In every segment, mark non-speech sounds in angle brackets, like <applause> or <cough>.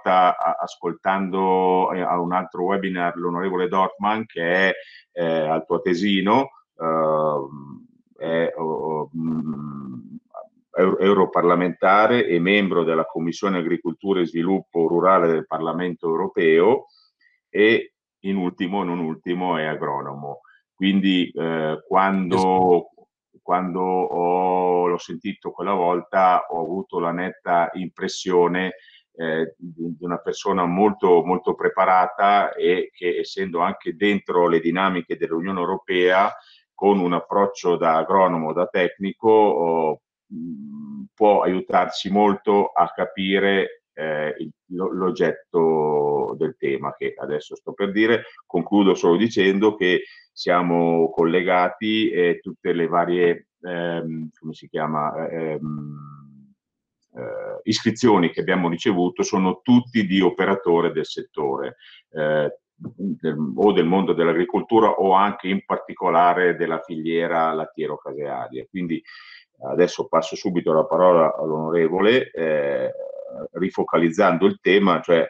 volta ascoltando eh, a un altro webinar l'onorevole Dortman che è eh, altoatesino, eh, è oh, europarlamentare e membro della Commissione Agricoltura e Sviluppo Rurale del Parlamento Europeo e in ultimo, non ultimo, è agronomo. Quindi eh, quando, quando ho, l'ho sentito quella volta ho avuto la netta impressione eh, di, una persona molto, molto preparata e che essendo anche dentro le dinamiche dell'Unione Europea con un approccio da agronomo, da tecnico, oh, può aiutarci molto a capire eh, l'oggetto del tema che adesso sto per dire. Concludo solo dicendo che siamo collegati e tutte le varie, ehm, come si chiama, ehm, eh, iscrizioni che abbiamo ricevuto sono tutti di operatore del settore. Eh, del, o del mondo dell'agricoltura o anche in particolare della filiera lattiero-casearia. Quindi adesso passo subito la parola all'onorevole, eh, rifocalizzando il tema, cioè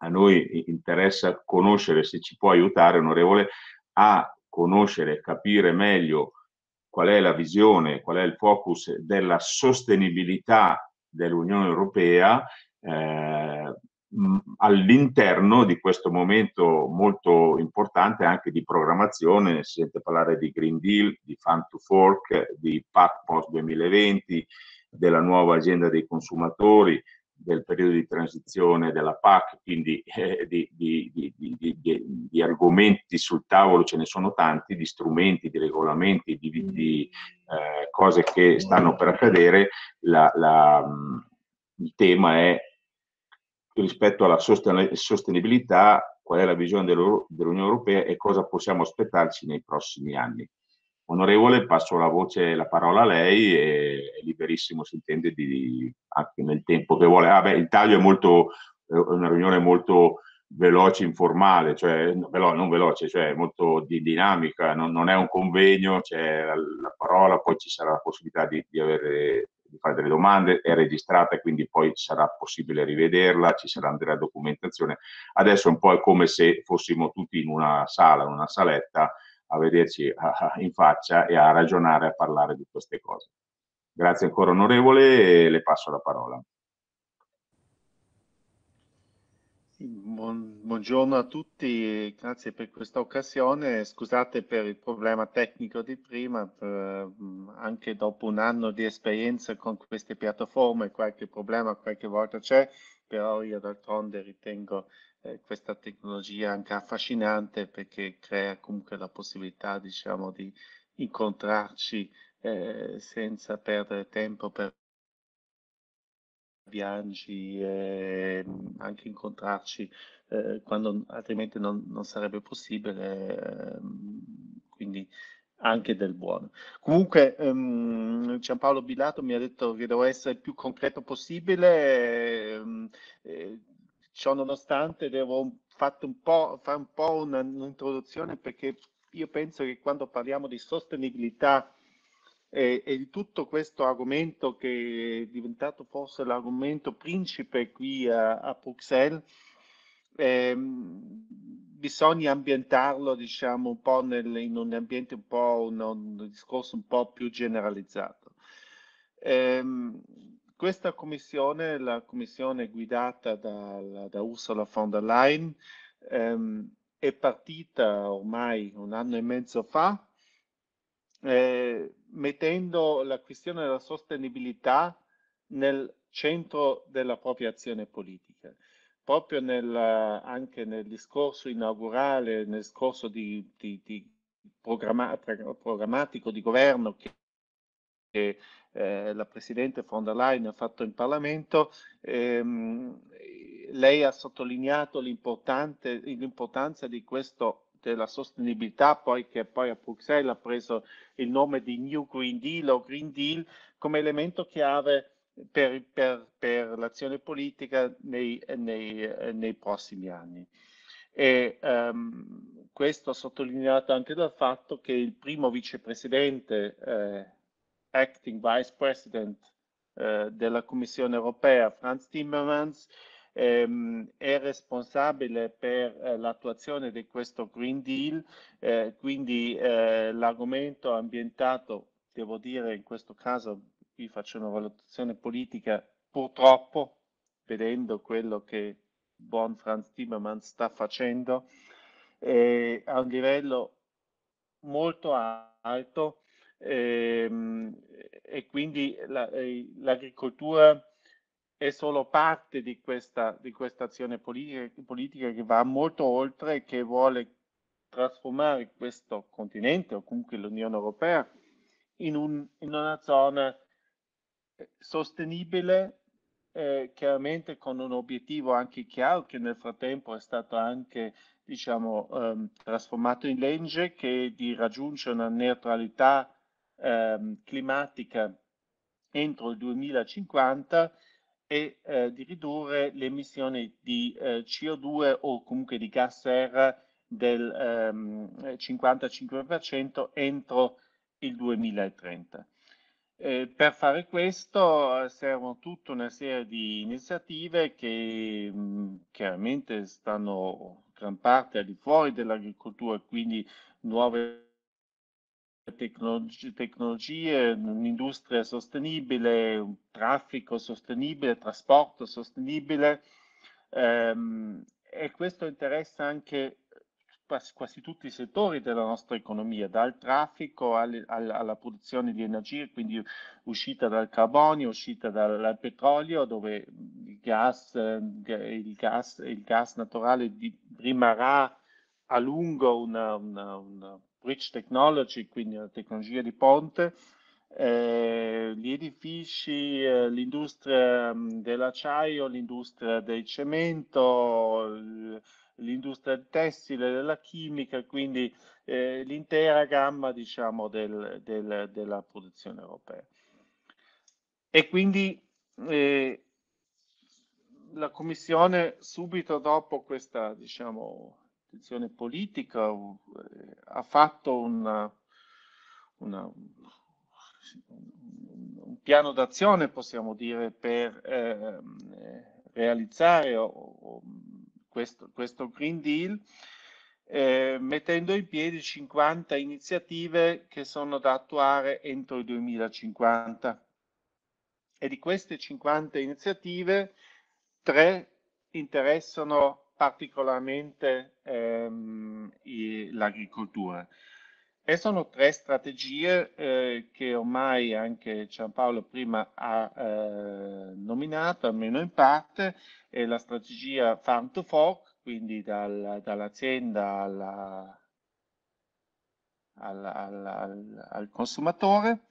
a noi interessa conoscere se ci può aiutare, onorevole, a conoscere capire meglio qual è la visione, qual è il focus della sostenibilità dell'Unione Europea eh, all'interno di questo momento molto importante anche di programmazione, si sente parlare di Green Deal, di Farm to Fork, di PAC Post 2020, della nuova agenda dei consumatori, del periodo di transizione della PAC, quindi eh, di, di, di, di, argomenti sul tavolo ce ne sono tanti, di strumenti, di regolamenti, di, eh, cose che stanno per accadere. La, la, il tema è rispetto alla sostenibilità, qual è la visione dell'Unione Europea e cosa possiamo aspettarci nei prossimi anni. Onorevole, passo la voce, la parola a lei e è liberissimo, si intende, di, anche nel tempo che vuole. Ah, beh, il taglio è molto, è una riunione molto veloce, informale, cioè velo, non veloce, cioè molto di, dinamica, non, non, è un convegno, c'è la, la, parola, poi ci sarà la possibilità di, di avere di fare delle domande, è registrata quindi poi sarà possibile rivederla, ci sarà della documentazione. Adesso è un po' come se fossimo tutti in una sala, in una saletta, a vederci in faccia e a ragionare, a parlare di queste cose. Grazie ancora onorevole e le passo la parola. Buon, buongiorno a tutti, grazie per questa occasione. Scusate per il problema tecnico di prima, anche dopo un anno di esperienza con queste piattaforme qualche problema qualche volta c'è, però io d'altronde ritengo eh, questa tecnologia anche affascinante perché crea comunque la possibilità diciamo, di incontrarci eh, senza perdere tempo per viaggi e anche incontrarci eh, quando altrimenti non, non sarebbe possibile, eh, quindi anche del buono. Comunque um, Giampaolo Bilato mi ha detto che devo essere il più concreto possibile, um, eh, ciò nonostante devo fatto un po', fare un po' un'introduzione perché io penso che quando parliamo di sostenibilità e, e, di tutto questo argomento che è diventato forse l'argomento principe qui a, a Bruxelles, ehm, bisogna ambientarlo diciamo un po' nel, in un ambiente un po' un, un discorso un po' più generalizzato. Ehm, questa commissione, la commissione guidata da, da Ursula von der Leyen, ehm, è partita ormai un anno e mezzo fa eh, mettendo la questione della sostenibilità nel centro della propria azione politica. Proprio nel, anche nel discorso inaugurale, nel discorso di, di, di programmatico di governo che, che eh, la Presidente von der Leyen ha fatto in Parlamento, ehm, lei ha sottolineato l'importanza di questo della sostenibilità, poi che poi a Bruxelles ha preso il nome di New Green Deal o Green Deal come elemento chiave per, per, per l'azione politica nei, nei, nei, prossimi anni. E um, questo sottolineato anche dal fatto che il primo vicepresidente, eh, acting vice president eh, della Commissione europea, Franz Timmermans, ehm, è responsabile per eh, l'attuazione di questo Green Deal, eh, quindi eh, l'argomento ambientato, devo dire in questo caso vi faccio una valutazione politica, purtroppo, vedendo quello che buon Franz Timmermans sta facendo, a un livello molto alto ehm, e quindi la, eh, l'agricoltura è solo parte di questa, di questa azione politica, politica che va molto oltre e che vuole trasformare questo continente o comunque l'Unione Europea in, un, in una zona eh, sostenibile, eh, chiaramente con un obiettivo anche chiaro che nel frattempo è stato anche diciamo, ehm, trasformato in legge, che è di raggiungere una neutralità ehm, climatica entro il 2050 e eh, di ridurre le emissioni di eh, CO2 o comunque di gas serra del ehm, 55% entro il 2030. Eh, per fare questo eh, servono tutta una serie di iniziative che mh, mm, chiaramente stanno gran parte al di fuori dell'agricoltura, quindi nuove tecnologie, tecnologie, un'industria sostenibile, un traffico sostenibile, trasporto sostenibile ehm, e questo interessa anche quasi, quasi, tutti i settori della nostra economia, dal traffico alle, alla, alla, produzione di energia, quindi uscita dal carbonio, uscita dal, dal petrolio, dove il gas, il gas, il gas naturale di, rimarrà a lungo una, una, una bridge technology, quindi una tecnologia di ponte, eh, gli edifici, eh, l'industria mm, dell'acciaio, l'industria del cemento, l'industria tessile, della chimica, quindi eh, l'intera gamma diciamo, del, del, della produzione europea. E quindi eh, la Commissione subito dopo questa diciamo, posizione politica, eh, ha fatto una, una, un piano d'azione, possiamo dire, per eh, realizzare o, o questo, questo, Green Deal, eh, mettendo in piedi 50 iniziative che sono da attuare entro il 2050. E di queste 50 iniziative, tre interessano particolarmente ehm, l'agricoltura. E sono tre strategie eh, che ormai anche Giampaolo prima ha eh, nominato, almeno in parte, è la strategia Farm to Fork, quindi dal, dall'azienda alla, alla, alla, al consumatore,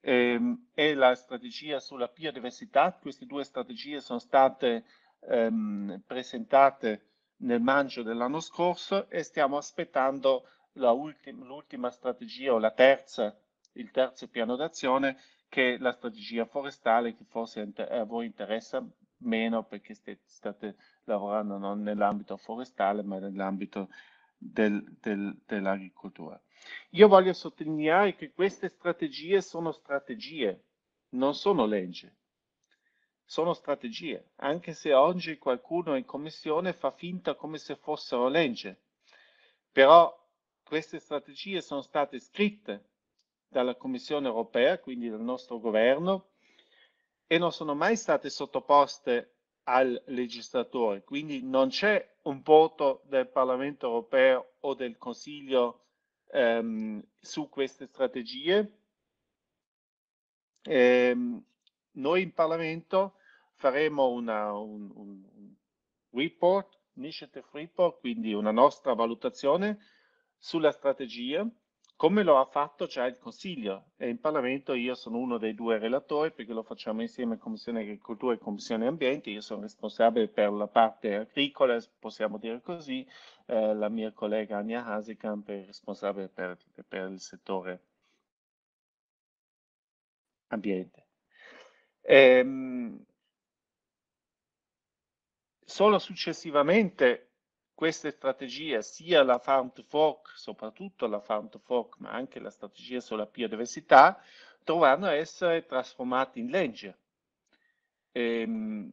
ehm, e la strategia sulla biodiversità. Queste due strategie sono state ehm, presentate nel maggio dell'anno scorso e stiamo aspettando l'ultima strategia o la terza, il terzo piano d'azione che è la strategia forestale che forse a voi interessa meno perché state lavorando non nell'ambito forestale ma nell'ambito del, del, dell'agricoltura. Io voglio sottolineare che queste strategie sono strategie, non sono leggi sono strategie, anche se oggi qualcuno in commissione fa finta come se fossero legge. Però queste strategie sono state scritte dalla Commissione europea, quindi dal nostro governo, e non sono mai state sottoposte al legislatore. Quindi non c'è un voto del Parlamento europeo o del Consiglio ehm, su queste strategie. Ehm, noi in Parlamento faremo una, un, un, report, initiative report, quindi una nostra valutazione sulla strategia, come lo ha fatto già il Consiglio. E in Parlamento io sono uno dei due relatori perché lo facciamo insieme a Commissione Agricoltura e Commissione Ambiente, io sono responsabile per la parte agricola, possiamo dire così, eh, la mia collega Ania Hasekamp è responsabile per, per il settore ambiente. Ehm, solo successivamente queste strategie, sia la Farm to Fork, soprattutto la Farm to Fork, ma anche la strategia sulla biodiversità, dovranno essere trasformate in legge. Ehm,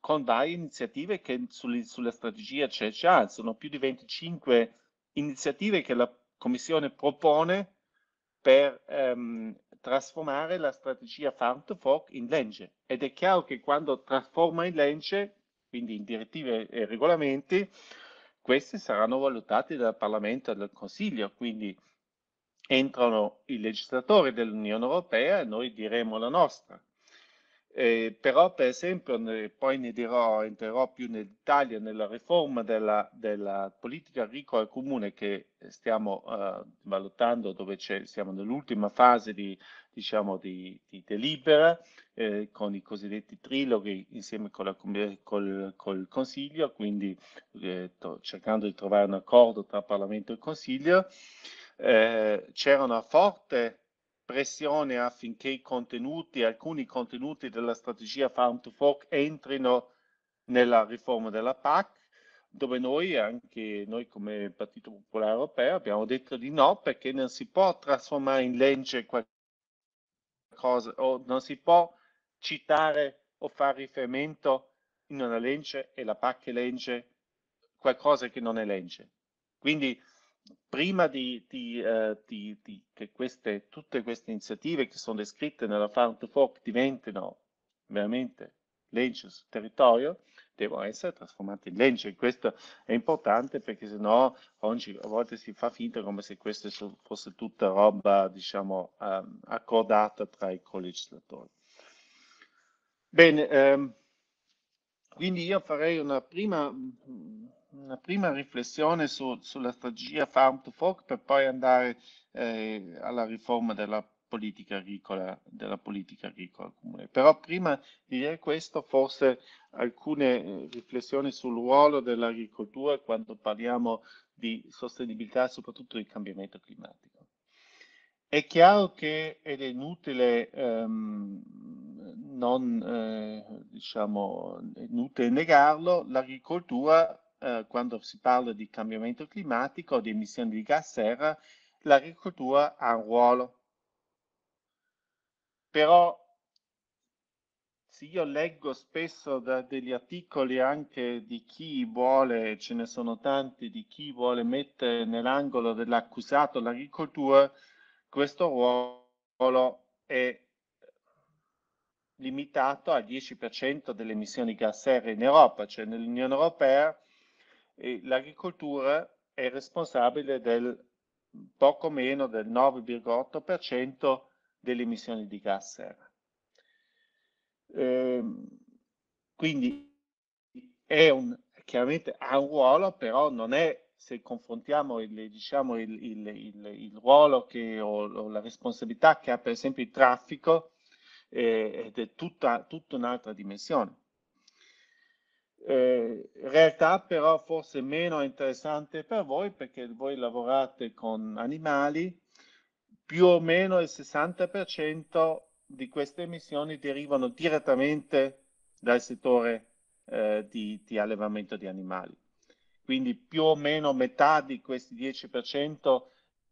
con varie iniziative che sulle, sulla strategia c'è già, sono più di 25 iniziative che la Commissione propone per ehm, trasformare la strategia Farm to Fork in legge. Ed è chiaro che quando trasforma in legge, quindi in direttive e regolamenti, questi saranno valutati dal Parlamento e dal Consiglio, quindi entrano i legislatori dell'Unione Europea e noi diremo la nostra. Eh, però, per esempio, ne, poi ne dirò, entrerò più nel dettaglio nella riforma della, della politica agricola comune che stiamo uh, valutando, dove siamo nell'ultima fase di, diciamo, di, di delibera eh, con i cosiddetti triloghi insieme con la, col, col Consiglio, quindi eh, cercando di trovare un accordo tra Parlamento e Consiglio. Eh, c'era una forte pressione affinché i contenuti, alcuni contenuti della strategia Farm to Fork entrino nella riforma della PAC, dove noi, anche noi come Partito Popolare Europeo, abbiamo detto di no perché non si può trasformare in legge qualcosa o non si può citare o fare riferimento in una legge e la PAC legge qualcosa che non è legge. Quindi prima di, di, di, di, che queste, tutte queste iniziative che sono descritte nella Farm to Fork diventino veramente legge sul territorio, devono essere trasformate in legge. Questo è importante perché sennò oggi a volte si fa finta come se questa fosse tutta roba, diciamo, um, accordata tra i colegislatori. Bene, um, quindi io farei una prima una prima riflessione su, sulla strategia Farm to Fork per poi andare eh, alla riforma della politica agricola, della politica agricola comune. Però prima di dire questo, forse alcune eh, riflessioni sul ruolo dell'agricoltura quando parliamo di sostenibilità, soprattutto di cambiamento climatico. È chiaro che ed è inutile ehm, non eh, diciamo inutile negarlo, l'agricoltura eh, quando si parla di cambiamento climatico, di emissioni di gas serra, l'agricoltura ha un ruolo. Però se io leggo spesso degli articoli anche di chi vuole, ce ne sono tanti, di chi vuole mettere nell'angolo dell'accusato l'agricoltura, questo ruolo è limitato al 10% delle emissioni gas serra in Europa, cioè nell'Unione Europea l'agricoltura è responsabile del poco meno del 9,8% delle emissioni di gas serra. Eh, quindi un, chiaramente ha un ruolo, però non è, se confrontiamo il, diciamo, il, il, il ruolo che, o, o, la responsabilità che ha per esempio il traffico, eh, ed è tutta, tutta un'altra dimensione. Eh, realtà però forse meno interessante per voi perché voi lavorate con animali, più o meno il 60% di queste emissioni derivano direttamente dal settore eh, di, di, allevamento di animali. Quindi più o meno metà di questi 10%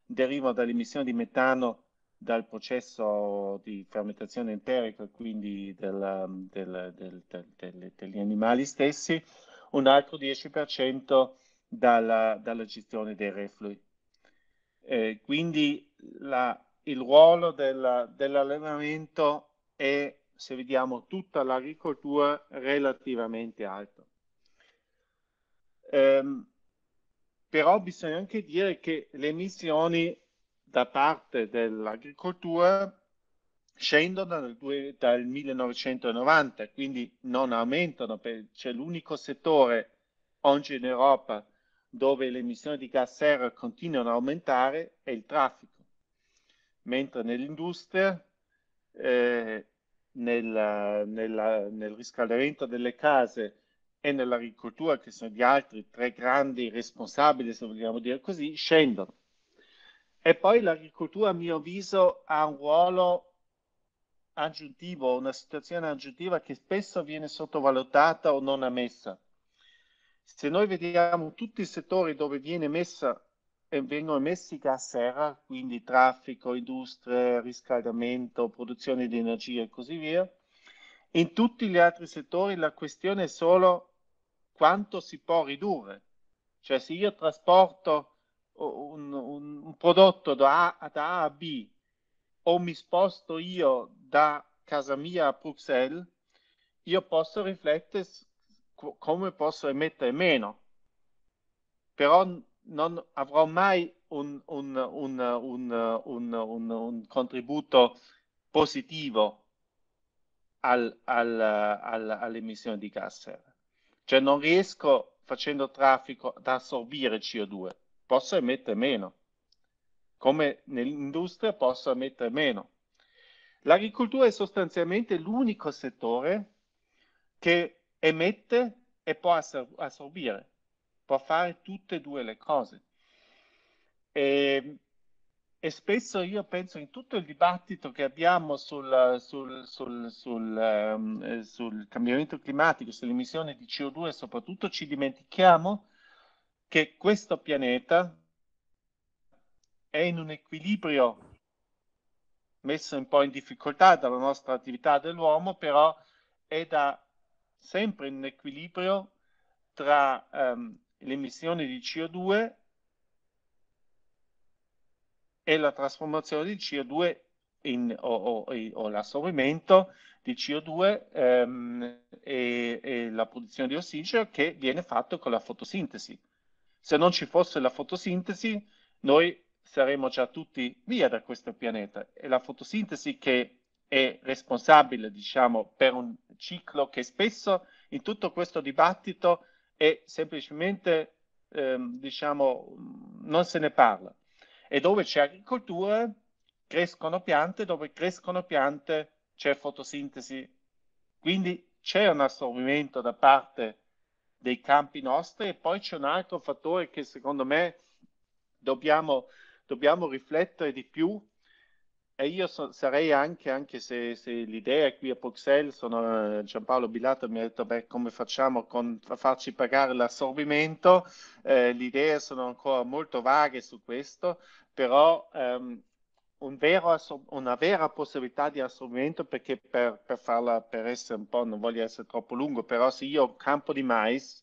derivano dall'emissione di metano dal processo di fermentazione enterica, quindi del, del, del, degli animali stessi, un altro 10% dalla, dalla, gestione dei reflui. Eh, quindi la, il ruolo della, dell'allevamento è, se vediamo tutta l'agricoltura, relativamente alto. Eh, però bisogna anche dire che le emissioni da parte dell'agricoltura scendono dal, dal 1990, quindi non aumentano, c'è l'unico settore oggi in Europa dove le emissioni di gas serra continuano a aumentare è il traffico, mentre nell'industria, eh, nel, nella, nel riscaldamento delle case e nell'agricoltura, che sono gli altri tre grandi responsabili, se vogliamo dire così, scendono. E poi l'agricoltura, a mio avviso, ha un ruolo aggiuntivo, una situazione aggiuntiva che spesso viene sottovalutata o non ammessa. Se noi vediamo tutti i settori dove viene messa e vengono emessi gas serra, quindi traffico, industria, riscaldamento, produzione di energia e così via, In tutti gli altri settori la questione è solo quanto si può ridurre. Cioè se io trasporto un, un, un prodotto da A, da A a B o mi sposto io da casa mia a Bruxelles, io posso riflettere come posso emettere meno, però non avrò mai un, un, un, un contributo positivo al, al, al, all'emissione di gas serra. Cioè non riesco facendo traffico ad assorbire CO2, posso emettere meno, come nell'industria posso emettere meno. L'agricoltura è sostanzialmente l'unico settore che emette e può assorbire, può fare tutte e due le cose. E, e spesso io penso in tutto il dibattito che abbiamo sul, sul, sul, um, sul cambiamento climatico, sulle emissioni di CO2 e soprattutto ci dimentichiamo che questo pianeta è in un equilibrio messo un po' in difficoltà dalla nostra attività dell'uomo, però è da sempre in equilibrio tra um, le emissioni di CO2 e la trasformazione di CO2 in, o, o, o l'assorbimento di CO2 ehm, e, e, la produzione di ossigeno che viene fatto con la fotosintesi. Se non ci fosse la fotosintesi, noi saremmo già tutti via da questo pianeta. È la fotosintesi che è responsabile, diciamo, per un ciclo che spesso in tutto questo dibattito è semplicemente, ehm, diciamo, non se ne parla. E dove c'è agricoltura crescono piante, dove crescono piante c'è fotosintesi. Quindi c'è un assorbimento da parte dei campi nostri e poi c'è un altro fattore che secondo me dobbiamo dobbiamo riflettere di più e io so, sarei anche, anche se, se l'idea qui a Bruxelles, sono, eh, Giampaolo Bilato mi ha detto, beh, come facciamo con, a farci pagare l'assorbimento? Eh, le idee sono ancora molto vaghe su questo, però ehm, un vero, una vera possibilità di assorbimento, perché per, per, farla, per essere un po', non voglio essere troppo lungo, però se io ho un campo di mais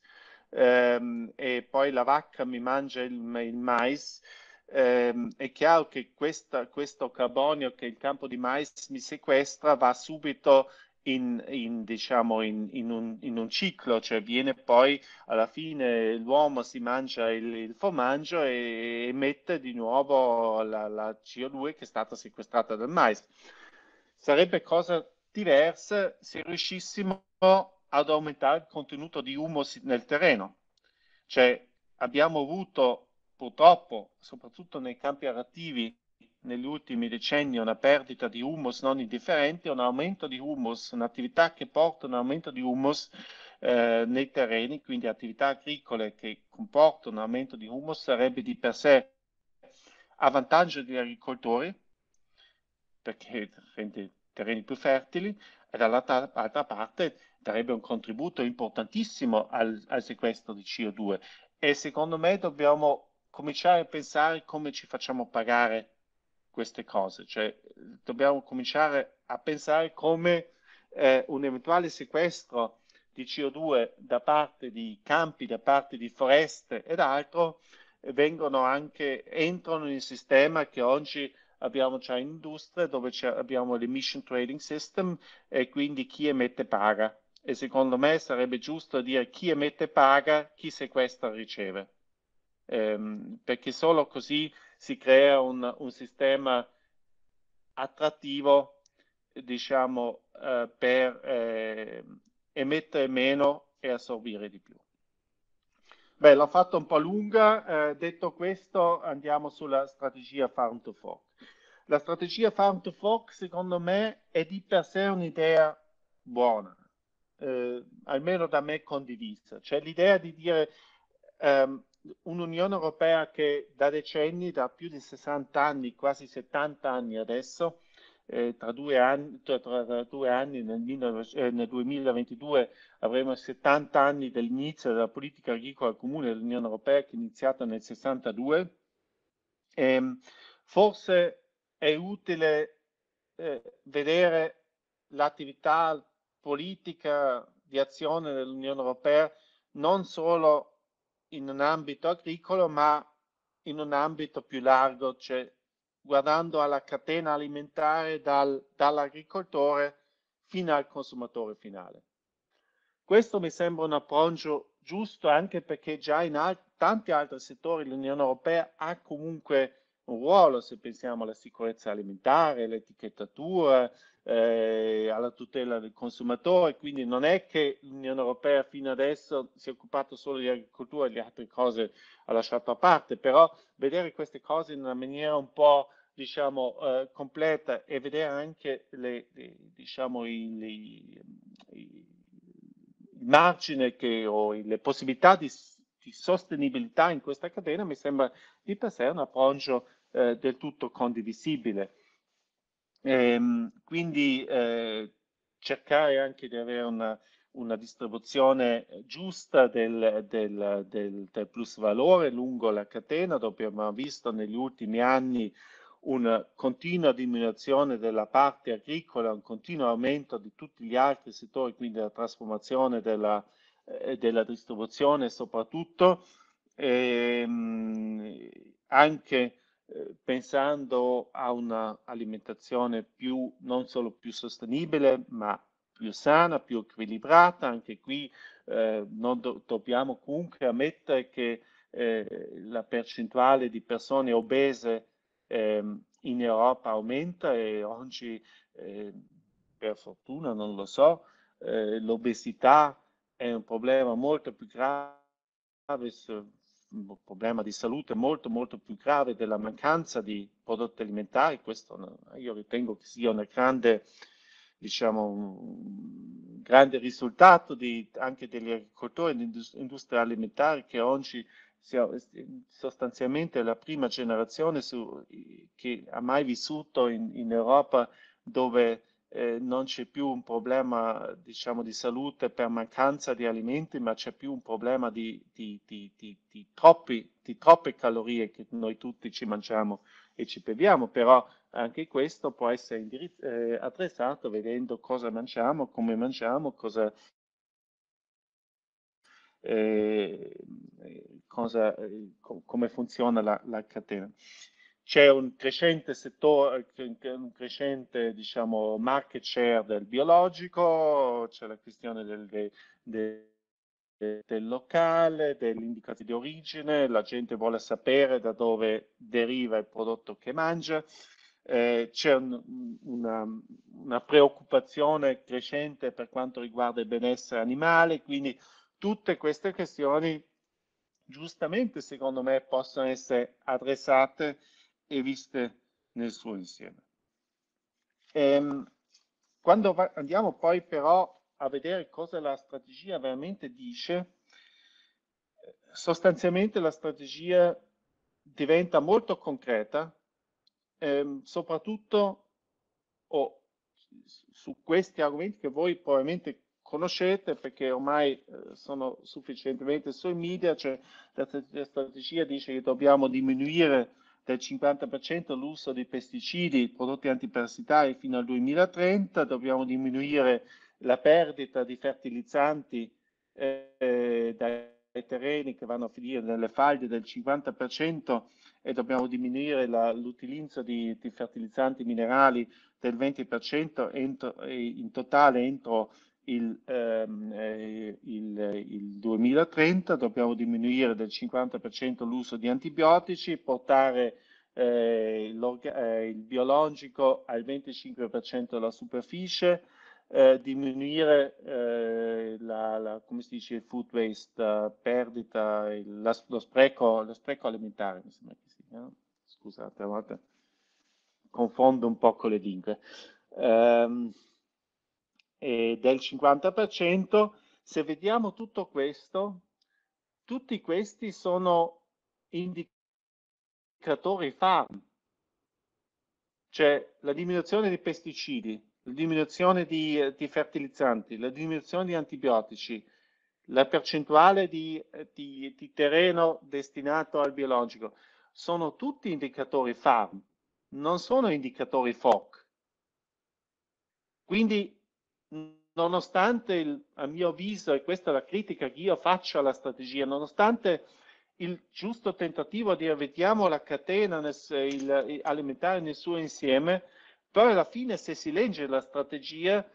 ehm, e poi la vacca mi mangia il, il mais, ehm, è chiaro che questa, questo carbonio che il campo di mais mi sequestra va subito in, in, diciamo, in, in, un, in, un, ciclo, cioè viene poi alla fine l'uomo si mangia il, il formaggio e emette di nuovo la, la, CO2 che è stata sequestrata dal mais. Sarebbe cosa diversa se riuscissimo ad aumentare il contenuto di humus nel terreno. Cioè abbiamo avuto purtroppo, soprattutto nei campi arativi, negli ultimi decenni una perdita di humus non indifferente, un aumento di humus, un'attività che porta un aumento di humus eh, nei terreni, quindi attività agricole che comportano un aumento di humus sarebbe di per sé a vantaggio degli agricoltori, perché rende terreni più fertili, e dall'altra parte darebbe un contributo importantissimo al, al sequestro di CO2 e secondo me dobbiamo cominciare a pensare come ci facciamo pagare queste cose, cioè dobbiamo cominciare a pensare come eh, un eventuale sequestro di CO2 da parte di campi, da parte di foreste ed altro vengono anche, entrano nel sistema che oggi abbiamo già in industria dove abbiamo l'emission trading system e quindi chi emette paga. E secondo me sarebbe giusto dire chi emette paga, chi sequestra riceve ehm, perché solo così si crea un, un sistema attrattivo, diciamo, eh, per eh, emettere meno e assorbire di più. Beh, l'ho fatto un po' lunga, eh, detto questo andiamo sulla strategia Farm to Fork. La strategia Farm to Fork secondo me è di per sé un'idea buona, eh, almeno da me condivisa, cioè l'idea di dire ehm, un'Unione Europea che da decenni, da più di 60 anni, quasi 70 anni adesso, eh, tra, due anni, tra, tra due anni nel, eh, nel, 2022 avremo 70 anni dell'inizio della politica agricola comune dell'Unione Europea che è iniziata nel 62. E, ehm, forse è utile eh, vedere l'attività politica di azione dell'Unione Europea non solo in un ambito agricolo, ma in un ambito più largo, cioè guardando alla catena alimentare dal, dall'agricoltore fino al consumatore finale. Questo mi sembra un approccio giusto anche perché già in al tanti altri settori l'Unione Europea ha comunque un ruolo, se pensiamo alla sicurezza alimentare, l'etichettatura, eh, alla tutela del consumatore, quindi non è che l'Unione Europea fino adesso si è occupata solo di agricoltura e le altre cose ha lasciato a parte, però vedere queste cose in una maniera un po' diciamo eh, completa e vedere anche le, le, diciamo, i, le, i, margine che, o le possibilità di, di, sostenibilità in questa catena mi sembra di per sé un approccio eh, del tutto condivisibile. Ehm, quindi eh, cercare anche di avere una, una distribuzione giusta del, del, del, del, plus valore lungo la catena. Abbiamo visto negli ultimi anni una continua diminuzione della parte agricola, un continuo aumento di tutti gli altri settori, quindi la trasformazione della, eh, della distribuzione soprattutto, ehm, anche eh, pensando a un'alimentazione più, non solo più sostenibile, ma più sana, più equilibrata. Anche qui eh, non do dobbiamo comunque ammettere che eh, la percentuale di persone obese eh, in Europa aumenta e oggi, eh, per fortuna, non lo so, eh, l'obesità è un problema molto più grave un problema di salute molto molto più grave della mancanza di prodotti alimentari, questo io ritengo che sia grande, diciamo, un grande risultato di, anche degli agricoltori e dell'industria alimentare che oggi sia, sostanzialmente la prima generazione su, che ha mai vissuto in, in Europa dove eh, non c'è più un problema diciamo, di salute per mancanza di alimenti, ma c'è più un problema di, di, di, di, troppi, troppe calorie che noi tutti ci mangiamo e ci beviamo, però anche questo può essere eh, adressato vedendo cosa mangiamo, come mangiamo, cosa, eh, cosa, eh, come funziona la, la catena c'è un crescente settore, un crescente diciamo, market share del biologico, c'è la questione del, del, del locale, dell'indicazione di origine, la gente vuole sapere da dove deriva il prodotto che mangia, eh, c'è un, una, una, preoccupazione crescente per quanto riguarda il benessere animale, quindi tutte queste questioni giustamente secondo me possono essere adressate e viste nel suo insieme. Ehm, quando andiamo poi però a vedere cosa la strategia veramente dice, sostanzialmente la strategia diventa molto concreta, ehm, soprattutto oh, su questi argomenti che voi probabilmente conoscete perché ormai eh, sono sufficientemente sui media, cioè la, la strategia dice che dobbiamo diminuire del 50% l'uso di pesticidi, prodotti antiparassitari fino al 2030, dobbiamo diminuire la perdita di fertilizzanti eh, dai terreni che vanno a finire nelle falde del 50% e dobbiamo diminuire l'utilizzo di, di, fertilizzanti minerali del 20% entro, in totale entro il, ehm, eh, il, il, 2030, dobbiamo diminuire del 50% l'uso di antibiotici, portare eh, eh, il biologico al 25% della superficie, eh, diminuire eh, la, la, come si dice, il food waste, perdita, il, la, lo, spreco, lo, spreco, alimentare, mi sembra che sia. Scusate, a volte confondo un po' con le lingue. Um, e del 50%. Se vediamo tutto questo, tutti questi sono indicatori farm, cioè la diminuzione di pesticidi, la diminuzione di, di fertilizzanti, la diminuzione di antibiotici, la percentuale di, di, di, terreno destinato al biologico, sono tutti indicatori farm, non sono indicatori FOC. Quindi nonostante il, a mio avviso, e questa è la critica che io faccio alla strategia, nonostante il giusto tentativo di vediamo la catena nel, il, alimentare nel suo insieme, poi alla fine se si legge la strategia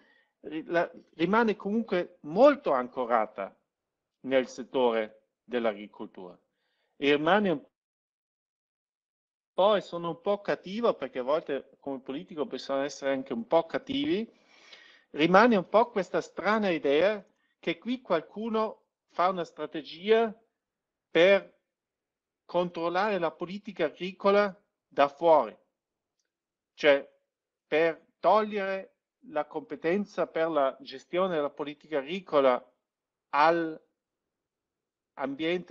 la, rimane comunque molto ancorata nel settore dell'agricoltura. E rimane un po' e sono un po' cattivo perché a volte come politico bisogna essere anche un po' cattivi rimane un po' questa strana idea che qui qualcuno fa una strategia per controllare la politica agricola da fuori, cioè per togliere la competenza per la gestione della politica agricola all'ambiente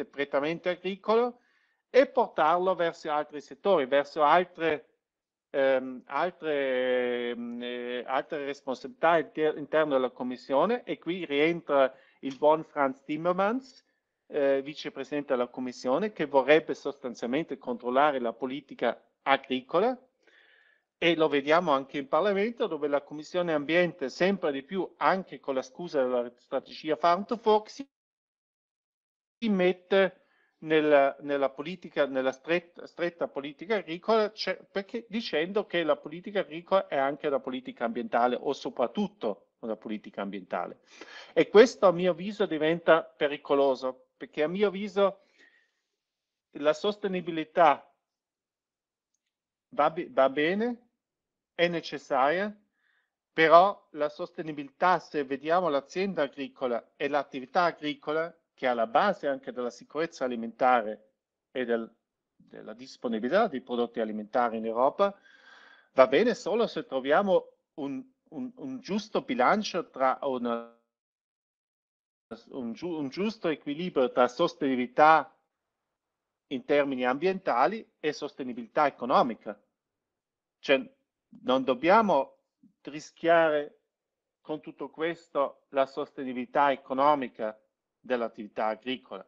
prettamente agricolo e portarlo verso altri settori, verso altre ehm, altre, ehm, eh, altre responsabilità all'interno della Commissione. E qui rientra il buon Franz Timmermans, eh, vicepresidente della Commissione, che vorrebbe sostanzialmente controllare la politica agricola. E lo vediamo anche in Parlamento dove la Commissione Ambiente sempre di più, anche con la scusa della strategia Farm to Fork, si mette nella, nella, politica, nella stretta, stretta politica agricola, perché dicendo che la politica agricola è anche la politica ambientale o soprattutto una politica ambientale. E questo a mio avviso diventa pericoloso, perché a mio avviso la sostenibilità va, va bene, è necessaria, però la sostenibilità, se vediamo l'azienda agricola e l'attività agricola, che è alla base anche della sicurezza alimentare e del, della disponibilità di prodotti alimentari in Europa, va bene solo se troviamo un, un, un giusto bilancio tra una, un, un giusto equilibrio tra sostenibilità in termini ambientali e sostenibilità economica. Cioè, non dobbiamo rischiare con tutto questo la sostenibilità economica dell'attività agricola.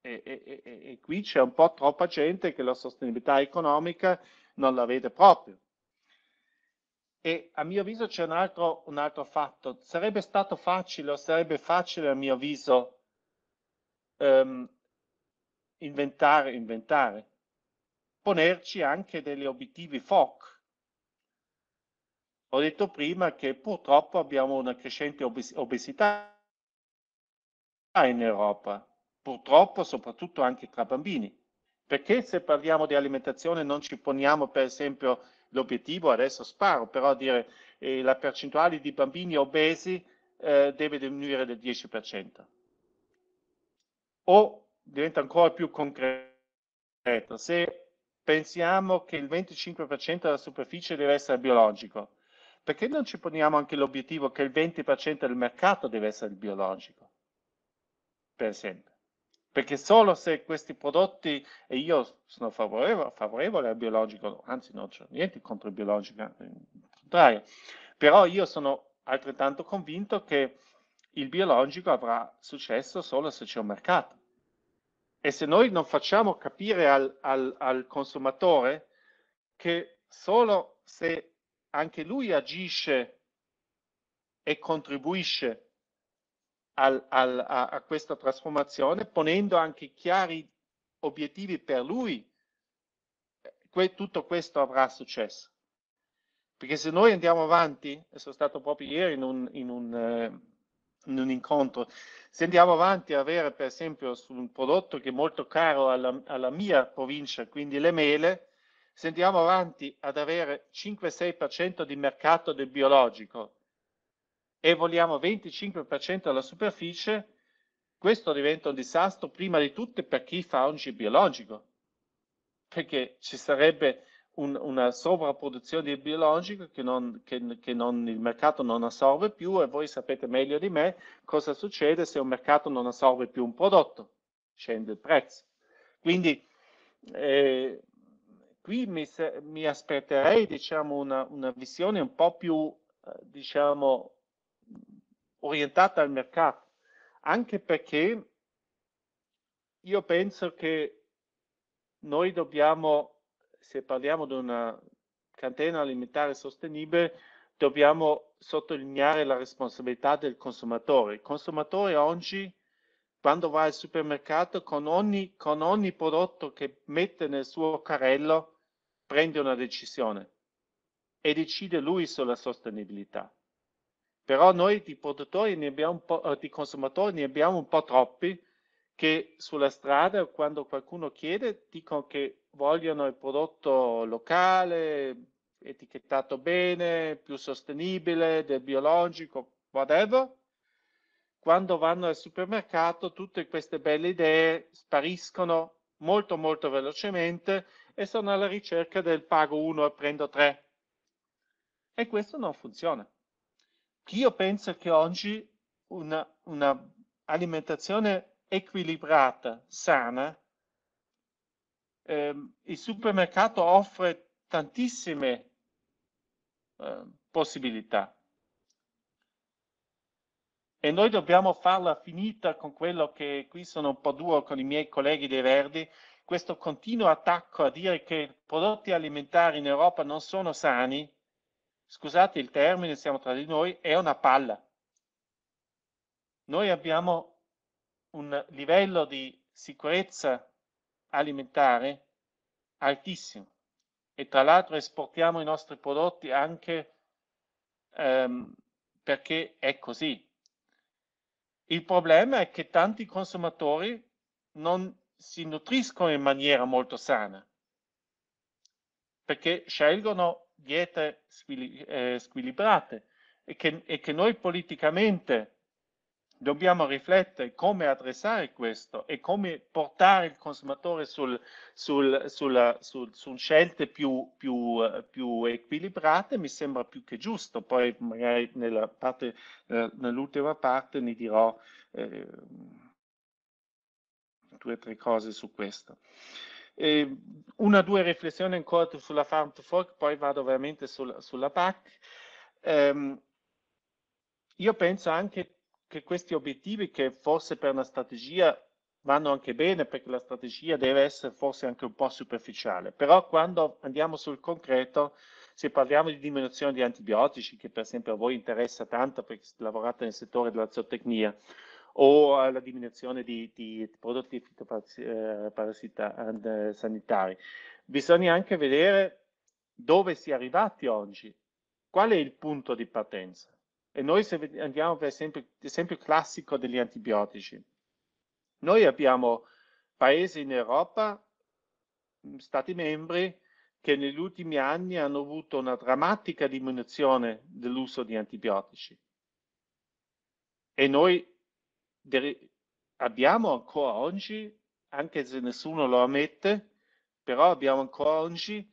E, e, e, e qui c'è un po' troppa gente che la sostenibilità economica non la vede proprio. E a mio avviso c'è un altro, un altro fatto. Sarebbe stato facile o sarebbe facile a mio avviso um, inventare, inventare, ponerci anche degli obiettivi FOC. Ho detto prima che purtroppo abbiamo una crescente obes obesità in Europa, purtroppo soprattutto anche tra bambini. Perché se parliamo di alimentazione non ci poniamo per esempio l'obiettivo, adesso sparo, però dire eh, la percentuale di bambini obesi eh, deve diminuire del 10%. O diventa ancora più concreto, se pensiamo che il 25% della superficie deve essere biologico, perché non ci poniamo anche l'obiettivo che il 20% del mercato deve essere biologico? Per esempio. Perché solo se questi prodotti, e io sono favorevole, favorevole al biologico, anzi non c'è niente contro il biologico, contrario, però io sono altrettanto convinto che il biologico avrà successo solo se c'è un mercato. E se noi non facciamo capire al, al, al consumatore che solo se anche lui agisce e contribuisce al, al, a, a questa trasformazione, ponendo anche chiari obiettivi per lui, que, tutto questo avrà successo. Perché se noi andiamo avanti, e sono stato proprio ieri in un, in un, uh, in un incontro, se andiamo avanti a avere per esempio su un prodotto che è molto caro alla, alla mia provincia, quindi le mele, se andiamo avanti ad avere 5-6% di mercato del biologico e vogliamo 25% della superficie, questo diventa un disastro prima di tutto per chi fa oggi biologico, perché ci sarebbe un, una sovrapproduzione di biologico che, non, che, che non, il mercato non assorbe più e voi sapete meglio di me cosa succede se un mercato non assorbe più un prodotto, scende il prezzo. Quindi eh, qui mi, mi, aspetterei diciamo, una, una visione un po' più eh, diciamo, orientata al mercato, anche perché io penso che noi dobbiamo, se parliamo di una catena alimentare sostenibile, dobbiamo sottolineare la responsabilità del consumatore. Il consumatore oggi, quando va al supermercato, con ogni, con ogni prodotto che mette nel suo carrello, prende una decisione e decide lui sulla sostenibilità. Però noi di produttori ne abbiamo po', di consumatori ne abbiamo un po' troppi che sulla strada quando qualcuno chiede dicono che vogliono il prodotto locale, etichettato bene, più sostenibile, del biologico, whatever. Quando vanno al supermercato tutte queste belle idee spariscono molto molto velocemente e sono alla ricerca del pago 1 e prendo 3. E questo non funziona. Io penso che oggi una, una alimentazione equilibrata, sana, ehm, il supermercato offre tantissime eh, possibilità. E noi dobbiamo farla finita con quello che qui sono un po' duro con i miei colleghi dei Verdi, questo continuo attacco a dire che i prodotti alimentari in Europa non sono sani, scusate il termine, siamo tra di noi, è una palla. Noi abbiamo un livello di sicurezza alimentare altissimo e tra l'altro esportiamo i nostri prodotti anche ehm, perché è così. Il problema è che tanti consumatori non si nutriscono in maniera molto sana perché scelgono diete eh, squilibrate e che, e che noi politicamente dobbiamo riflettere come adressare questo e come portare il consumatore sul, sul, sulla, sul, su scelte più, più, più, equilibrate mi sembra più che giusto. Poi magari nella parte, eh, nell'ultima parte ne dirò eh, due o tre cose su questo. Eh, una o due riflessioni ancora sulla farm to fork, poi vado veramente sul, sulla PAC. Eh, io penso anche che questi obiettivi, che forse per una strategia vanno anche bene, perché la strategia deve essere forse anche un po' superficiale, però quando andiamo sul concreto, se parliamo di diminuzione di antibiotici, che per esempio a voi interessa tanto perché lavorate nel settore della zootecnia, o alla diminuzione di, di prodotti fitoparassitari sanitari. Bisogna anche vedere dove si è arrivati oggi, qual è il punto di partenza. E noi se andiamo per esempio, l'esempio classico degli antibiotici, noi abbiamo paesi in Europa, stati membri, che negli ultimi anni hanno avuto una drammatica diminuzione dell'uso di antibiotici. E noi abbiamo ancora oggi, anche se nessuno lo ammette, però abbiamo ancora oggi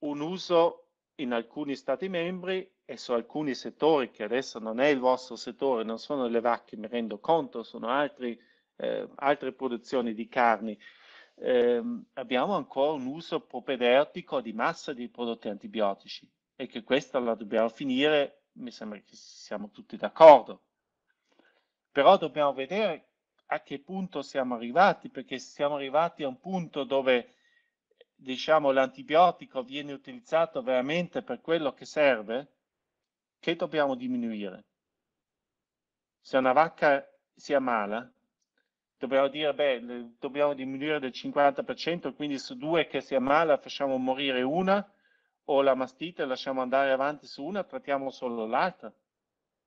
un uso in alcuni stati membri e su alcuni settori che adesso non è il vostro settore, non sono le vacche, mi rendo conto, sono altri, eh, altre produzioni di carni, eh, abbiamo ancora un uso propedeutico di massa di prodotti antibiotici e che questa la dobbiamo finire, mi sembra che siamo tutti d'accordo. Però dobbiamo vedere a che punto siamo arrivati, perché siamo arrivati a un punto dove diciamo l'antibiotico viene utilizzato veramente per quello che serve, che dobbiamo diminuire. Se una vacca si ammala, dobbiamo dire, beh, dobbiamo diminuire del 50%, quindi su due che si ammala facciamo morire una, o la mastite lasciamo andare avanti su una, trattiamo solo l'altra.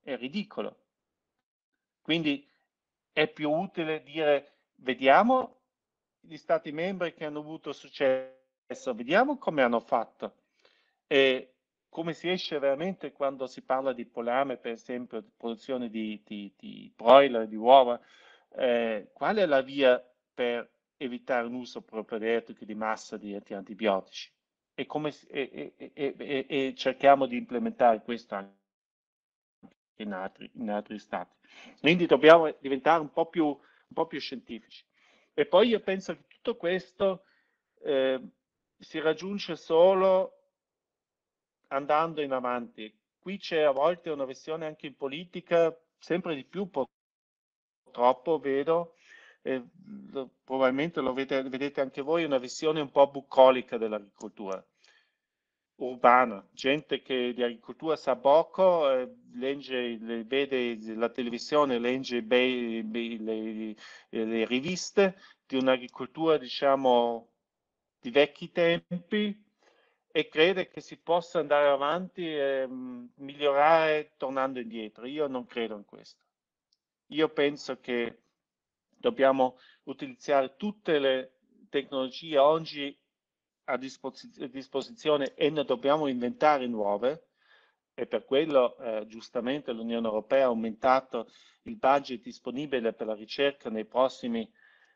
È ridicolo. Quindi è più utile dire, vediamo gli stati membri che hanno avuto successo, vediamo come hanno fatto. E come si esce veramente quando si parla di polame, per esempio, di produzione di, di, di broiler, di uova, eh, qual è la via per evitare un uso propedeutico di massa di, antibiotici? E, come, e, e, e, cerchiamo di implementare questo anche in altri, in altri stati. Quindi dobbiamo diventare un po' più, un po più scientifici. E poi io penso che tutto questo eh, si raggiunge solo andando in avanti. Qui c'è a volte una visione anche in politica, sempre di più purtroppo vedo, eh, probabilmente lo vedete, vedete anche voi, una visione un po' bucolica dell'agricoltura. Urbana, gente che di agricoltura sa poco, eh, legge, le, vede la televisione, legge be, be, le, le, riviste di un'agricoltura, diciamo, di vecchi tempi e crede che si possa andare avanti e migliorare tornando indietro. Io non credo in questo. Io penso che dobbiamo utilizzare tutte le tecnologie oggi a, disposiz- a disposizione e ne dobbiamo inventare nuove. E per quello eh, giustamente l'Unione Europea ha aumentato il budget disponibile per la ricerca nei prossimi,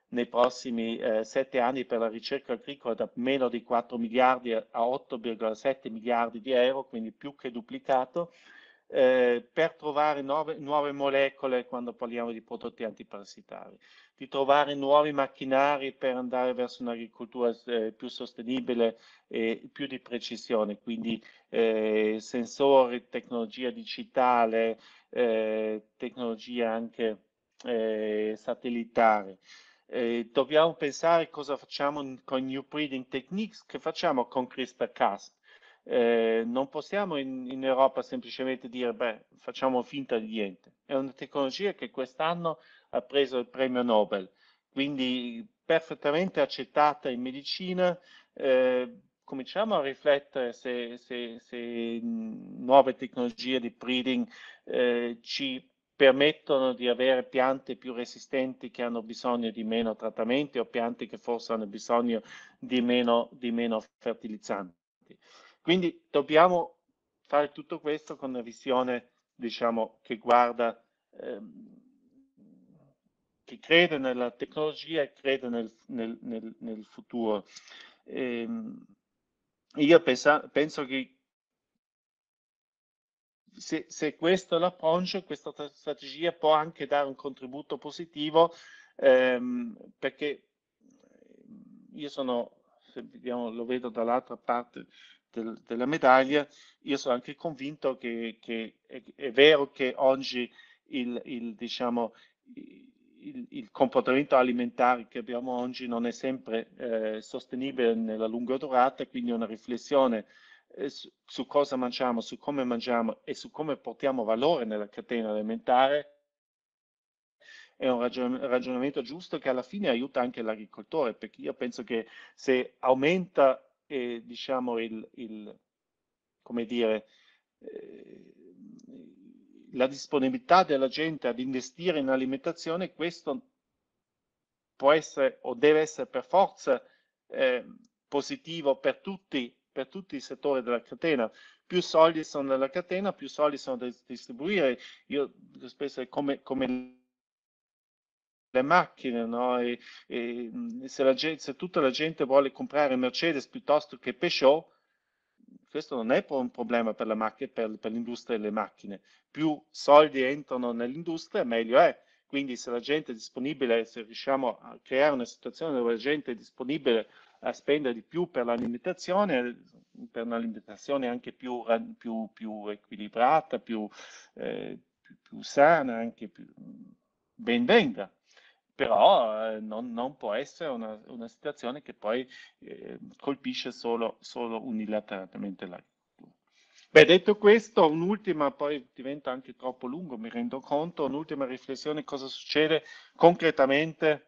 nei prossimi eh, sette anni per la ricerca agricola da meno di 4 miliardi a 8,7 miliardi di euro, quindi più che duplicato eh, per trovare nuove, nuove, molecole quando parliamo di prodotti antiparassitari, di trovare nuovi macchinari per andare verso un'agricoltura eh, più sostenibile e più di precisione, quindi eh, sensori, tecnologia digitale, eh, tecnologia anche eh, satellitare. Eh, dobbiamo pensare cosa facciamo con New Breeding Techniques, che facciamo con CRISPR-Cas eh, non possiamo in, in, Europa semplicemente dire, beh, facciamo finta di niente. È una tecnologia che quest'anno ha preso il premio Nobel, quindi perfettamente accettata in medicina. Eh, cominciamo a riflettere se, se, se nuove tecnologie di breeding eh, ci permettono di avere piante più resistenti che hanno bisogno di meno trattamenti o piante che forse hanno bisogno di meno, di meno fertilizzanti. Quindi dobbiamo fare tutto questo con una visione, diciamo, che guarda, ehm, che crede nella tecnologia e crede nel, nel, nel, nel futuro. Ehm, io pensa, penso che se, se, questo è l'approccio, questa strategia può anche dare un contributo positivo ehm, perché io sono, se vediamo, lo vedo dall'altra parte del, della medaglia, io sono anche convinto che, che è, è, vero che oggi il, il, diciamo, il, il, comportamento alimentare che abbiamo oggi non è sempre eh, sostenibile nella lunga durata, quindi una riflessione eh, su, su, cosa mangiamo, su come mangiamo e su come portiamo valore nella catena alimentare. È un ragion ragionamento giusto che alla fine aiuta anche l'agricoltore, perché io penso che se aumenta eh, diciamo il, il, come dire, eh, la disponibilità della gente ad investire in alimentazione, questo può essere o deve essere per forza eh, positivo per tutti, per tutti i settori della catena. Più soldi sono nella catena, più soldi sono da distribuire. Io spesso come, come le macchine, no? E, e se, gente, se, tutta la gente vuole comprare Mercedes piuttosto che Peugeot, questo non è un problema per, la macchina, per, l'industria delle macchine. Più soldi entrano nell'industria, meglio è. Quindi se la gente è disponibile, se riusciamo a creare una situazione dove la gente è disponibile a spendere di più per l'alimentazione, per un'alimentazione anche più, più, più equilibrata, più, eh, più sana, anche più ben venga però eh, non, non, può essere una, una, situazione che poi eh, colpisce solo, solo unilateralmente l'agricoltura. Beh, detto questo, un'ultima, poi diventa anche troppo lungo, mi rendo conto, un'ultima riflessione, cosa succede concretamente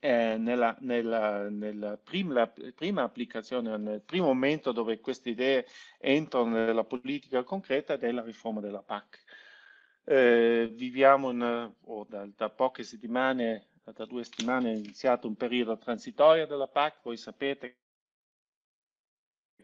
eh, nella, nella, nella prima, prima, applicazione, nel primo momento dove queste idee entrano nella politica concreta ed è la riforma della PAC. Eh, viviamo in, oh, da, da, poche settimane, da due settimane è iniziato un periodo transitorio della PAC, voi sapete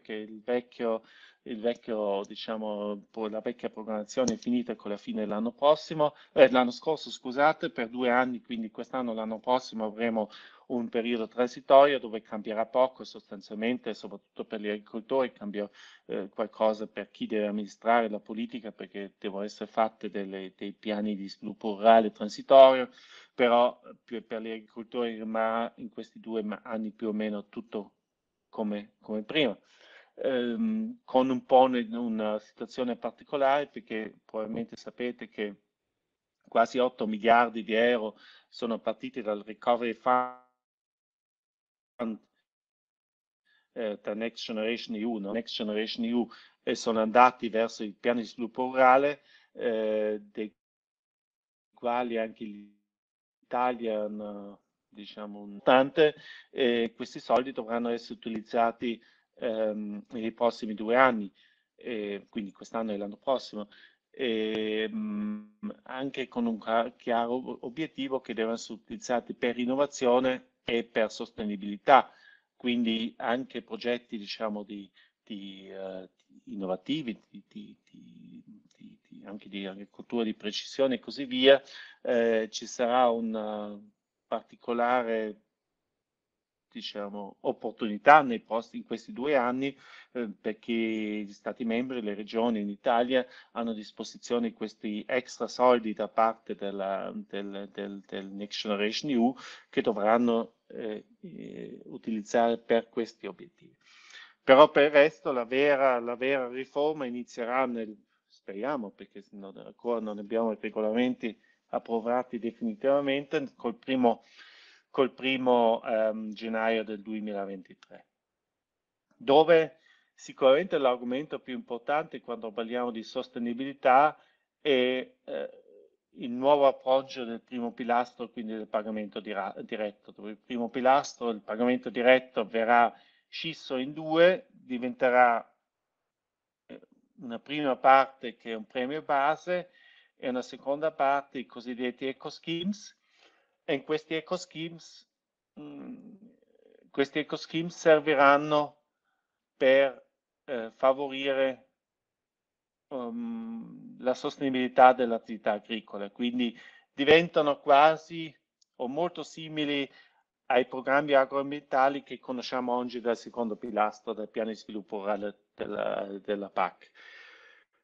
che il vecchio, il vecchio diciamo, la vecchia programmazione è finita con la fine dell'anno prossimo, eh, l'anno scorso scusate, per due anni, quindi quest'anno l'anno prossimo avremo un periodo transitorio dove cambierà poco sostanzialmente, soprattutto per gli agricoltori, cambia eh, qualcosa per chi deve amministrare la politica perché devono essere delle, dei piani di sviluppo rurale transitorio, però per gli agricoltori rimarrà in questi due anni più o meno tutto come, come prima. Ehm, con un po' una situazione particolare perché probabilmente sapete che quasi 8 miliardi di euro sono partiti dal recovery fund eh, tra Next Generation EU, no? Next Generation EU e sono andati verso il piano di sviluppo rurale, eh, dei quali anche l'Italia una, diciamo, importante, e questi soldi dovranno essere utilizzati ehm, nei prossimi due anni, e quindi quest'anno e l'anno prossimo, e, mh, anche con un chiaro obiettivo che devono essere utilizzati per innovazione e per sostenibilità, quindi anche progetti diciamo, di, di, uh, innovativi, di, di, anche di agricoltura di precisione e così via, eh, ci sarà una particolare diciamo, opportunità nei posti in questi due anni eh, perché gli Stati membri, le regioni in Italia hanno a disposizione questi extra soldi da parte della, del, del, del, Next Generation EU che dovranno eh, utilizzare per questi obiettivi. Però per il resto la vera, la vera riforma inizierà nel, speriamo perché non, ancora non abbiamo i regolamenti approvati definitivamente, col primo col primo um, gennaio del 2023, dove sicuramente l'argomento più importante quando parliamo di sostenibilità è eh, il nuovo approccio del primo pilastro, quindi del pagamento diretto, dove il primo pilastro, il pagamento diretto, verrà scisso in due, diventerà eh, una prima parte che è un premio base e una seconda parte, i cosiddetti eco schemes, e in questi eco schemes, mh, mm, questi eco schemes serviranno per eh, favorire um, la sostenibilità delle attività agricole, quindi diventano quasi o molto simili ai programmi agroambientali che conosciamo oggi dal secondo pilastro del piano di sviluppo rurale della, della PAC.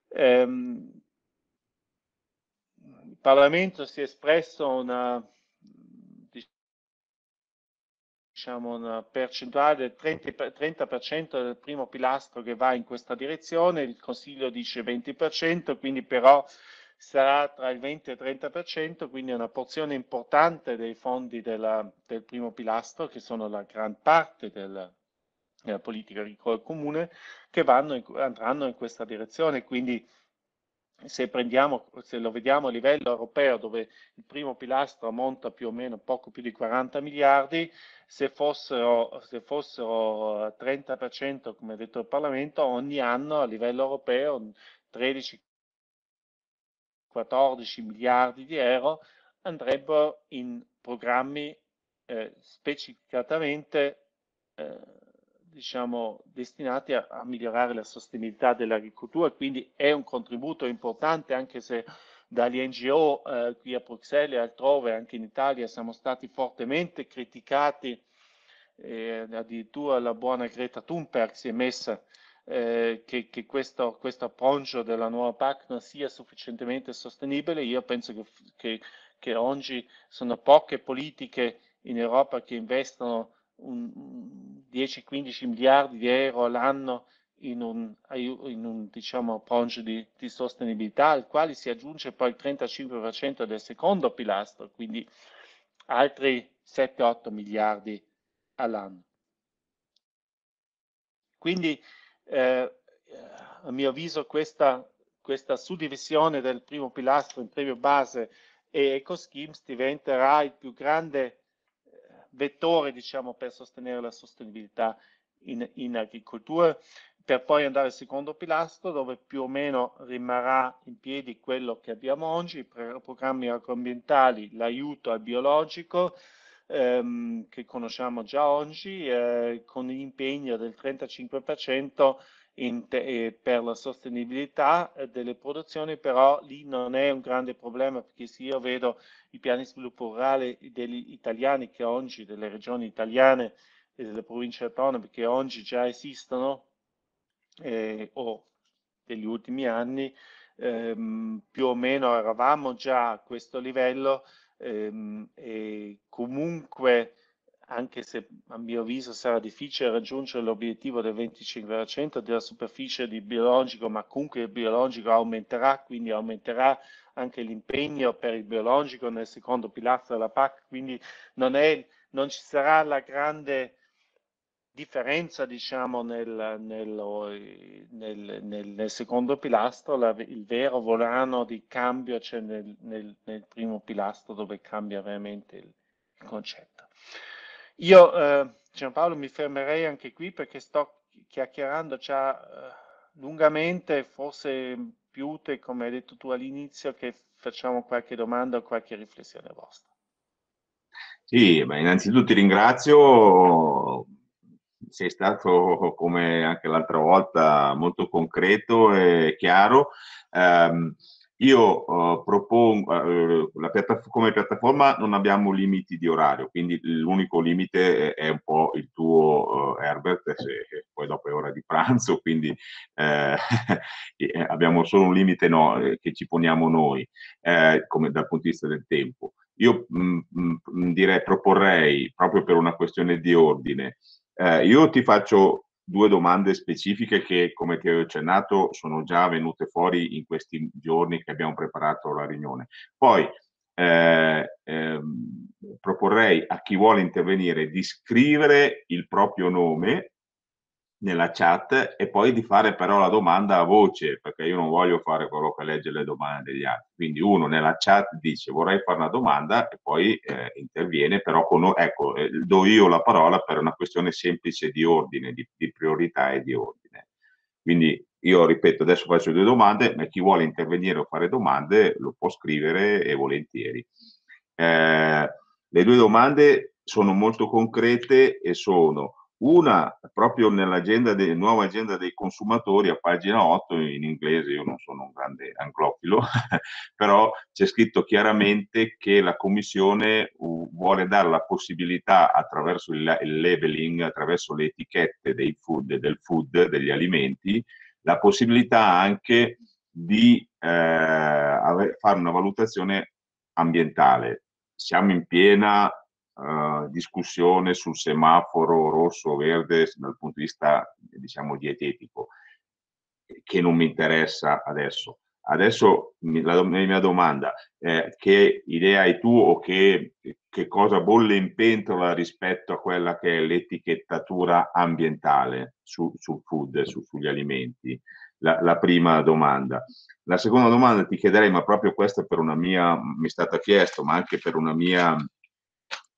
Um, il Parlamento si è espresso una diciamo, una percentuale del 30%, 30 del primo pilastro che va in questa direzione, il Consiglio dice 20%, quindi però sarà tra il 20 e il 30%, quindi una porzione importante dei fondi della, del primo pilastro, che sono la gran parte del, della politica agricola comune, che vanno, andranno in questa direzione. Quindi se, se lo vediamo a livello europeo dove il primo pilastro ammonta più o meno poco più di 40 miliardi, se fossero, se fossero 30% come ha detto il Parlamento ogni anno a livello europeo 13 14 miliardi di euro andrebbero in programmi eh, specificatamente eh, diciamo, destinati a, a, migliorare la sostenibilità dell'agricoltura, quindi è un contributo importante anche se dagli NGO eh, qui a Bruxelles e altrove, anche in Italia, siamo stati fortemente criticati, eh, addirittura la buona Greta Thunberg si è messa eh, che, che, questo, questo approccio della nuova PAC non sia sufficientemente sostenibile. Io penso che, che, che oggi sono poche politiche in Europa che investono 10-15 miliardi di euro all'anno in un, in un diciamo, approccio di, di, sostenibilità, al quale si aggiunge poi il 35% del secondo pilastro, quindi altri 7-8 miliardi all'anno. Quindi, eh, a mio avviso, questa, questa suddivisione del primo pilastro in premio base e eco schemes diventerà il più grande vettore diciamo, per sostenere la sostenibilità in, in, agricoltura, per poi andare al secondo pilastro dove più o meno rimarrà in piedi quello che abbiamo oggi, i programmi agroambientali, l'aiuto al biologico, ehm, che conosciamo già oggi, eh, con l'impegno del 35% per la sostenibilità eh, delle produzioni, però lì non è un grande problema perché se io vedo i piani di sviluppo rurale degli italiani che oggi, delle regioni italiane e delle province autonome che oggi già esistono eh, o degli ultimi anni, ehm, più o meno eravamo già a questo livello ehm, e comunque anche se a mio avviso sarà difficile raggiungere l'obiettivo del 25% della superficie di biologico, ma comunque il biologico aumenterà, quindi aumenterà anche l'impegno per il biologico nel secondo pilastro della PAC, quindi non, è, non ci sarà la grande differenza, diciamo, nel, nel, nel, nel secondo pilastro, la, il vero volano di cambio c'è nel, primo pilastro dove cambia veramente il concetto. Io, eh, Giampaolo, mi fermerei anche qui perché sto chiacchierando già eh, lungamente, forse più te, come hai detto tu all'inizio, che facciamo qualche domanda o qualche riflessione vostra. Sì, beh, innanzitutto ti ringrazio sei stato, come anche l'altra volta, molto concreto e chiaro. Um, io uh, propongo, uh, piattaf come piattaforma non abbiamo limiti di orario, quindi l'unico limite è, è, un po' il tuo uh, Herbert, se, poi dopo è ora di pranzo, quindi eh, <laughs> abbiamo solo un limite no, che ci poniamo noi, eh, come dal punto di vista del tempo. Io mh, mm, mh, mm, direi, proporrei, proprio per una questione di ordine, eh, io ti faccio due domande specifiche che, come ti ho accennato, sono già venute fuori in questi giorni che abbiamo preparato la riunione. Poi eh, eh, proporrei a chi vuole intervenire di scrivere il proprio nome nella chat e poi di fare però la domanda a voce, perché io non voglio fare quello che legge le domande degli altri. Quindi uno nella chat dice vorrei fare una domanda e poi eh, interviene, però con, ecco, eh, do io la parola per una questione semplice di ordine, di, di priorità e di ordine. Quindi io ripeto, adesso faccio due domande, ma chi vuole intervenire o fare domande lo può scrivere e volentieri. Eh, le due domande sono molto concrete e sono una proprio nell'agenda de, nuova agenda dei consumatori a pagina 8 in inglese, io non sono un grande anglofilo, <laughs> però c'è scritto chiaramente che la Commissione vuole dare la possibilità attraverso il, il labeling, attraverso le etichette dei food, del food, degli alimenti, la possibilità anche di eh, fare una valutazione ambientale. Siamo in piena uh, discussione sul semaforo rosso o verde dal punto di vista, diciamo, dietetico, che non mi interessa adesso. Adesso la, mia domanda è che idea hai tu o che, che cosa bolle in pentola rispetto a quella che è l'etichettatura ambientale su, sul food, su, sugli alimenti? La, la, prima domanda. La seconda domanda ti chiederei, ma proprio questa per una mia, mi è stata chiesto, ma anche per una mia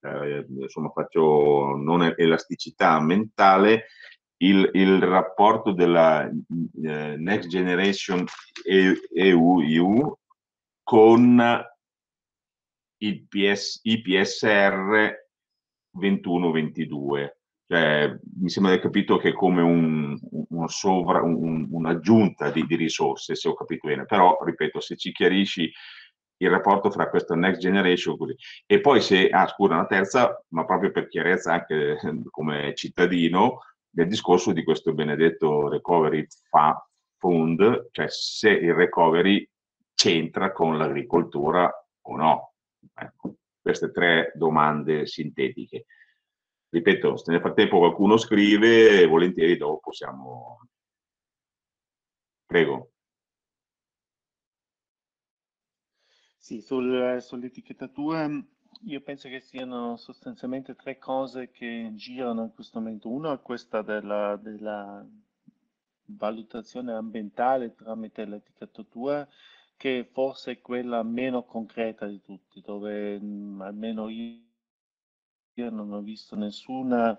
eh, insomma faccio non elasticità mentale, il, il rapporto della eh, Next Generation EU, EU con il PS, IPSR 21-22. Cioè, mi sembra di aver capito che è come un, un sovra, un, un'aggiunta di, di, risorse, se ho capito bene. Però, ripeto, se ci chiarisci il rapporto fra questa next generation così. E poi se, ah scusa, una terza, ma proprio per chiarezza anche come cittadino, del discorso di questo benedetto recovery fund, cioè se il recovery c'entra con l'agricoltura o no. Ecco, queste tre domande sintetiche. Ripeto, se nel frattempo qualcuno scrive, volentieri dopo possiamo... Prego. Sì, sul, sull'etichettatura io penso che siano sostanzialmente tre cose che girano in questo momento. Uno è questa della, della valutazione ambientale tramite l'etichettatura, che forse è quella meno concreta di tutti, dove mh, almeno io, non ho visto nessuna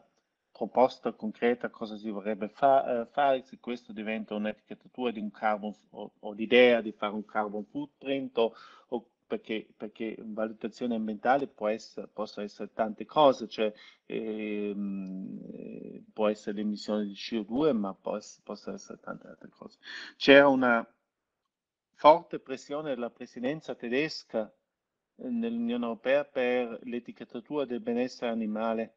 proposta concreta cosa si vorrebbe fa, uh, fare se questo diventa un'etichettatura di un carbon o, o l'idea di fare un carbon footprint o, o perché, perché valutazione ambientale può essere, possono essere tante cose, cioè ehm, può essere l'emissione di CO2, ma possono essere tante altre cose. C'era una forte pressione della presidenza tedesca eh, nell'Unione Europea per l'etichettatura del benessere animale.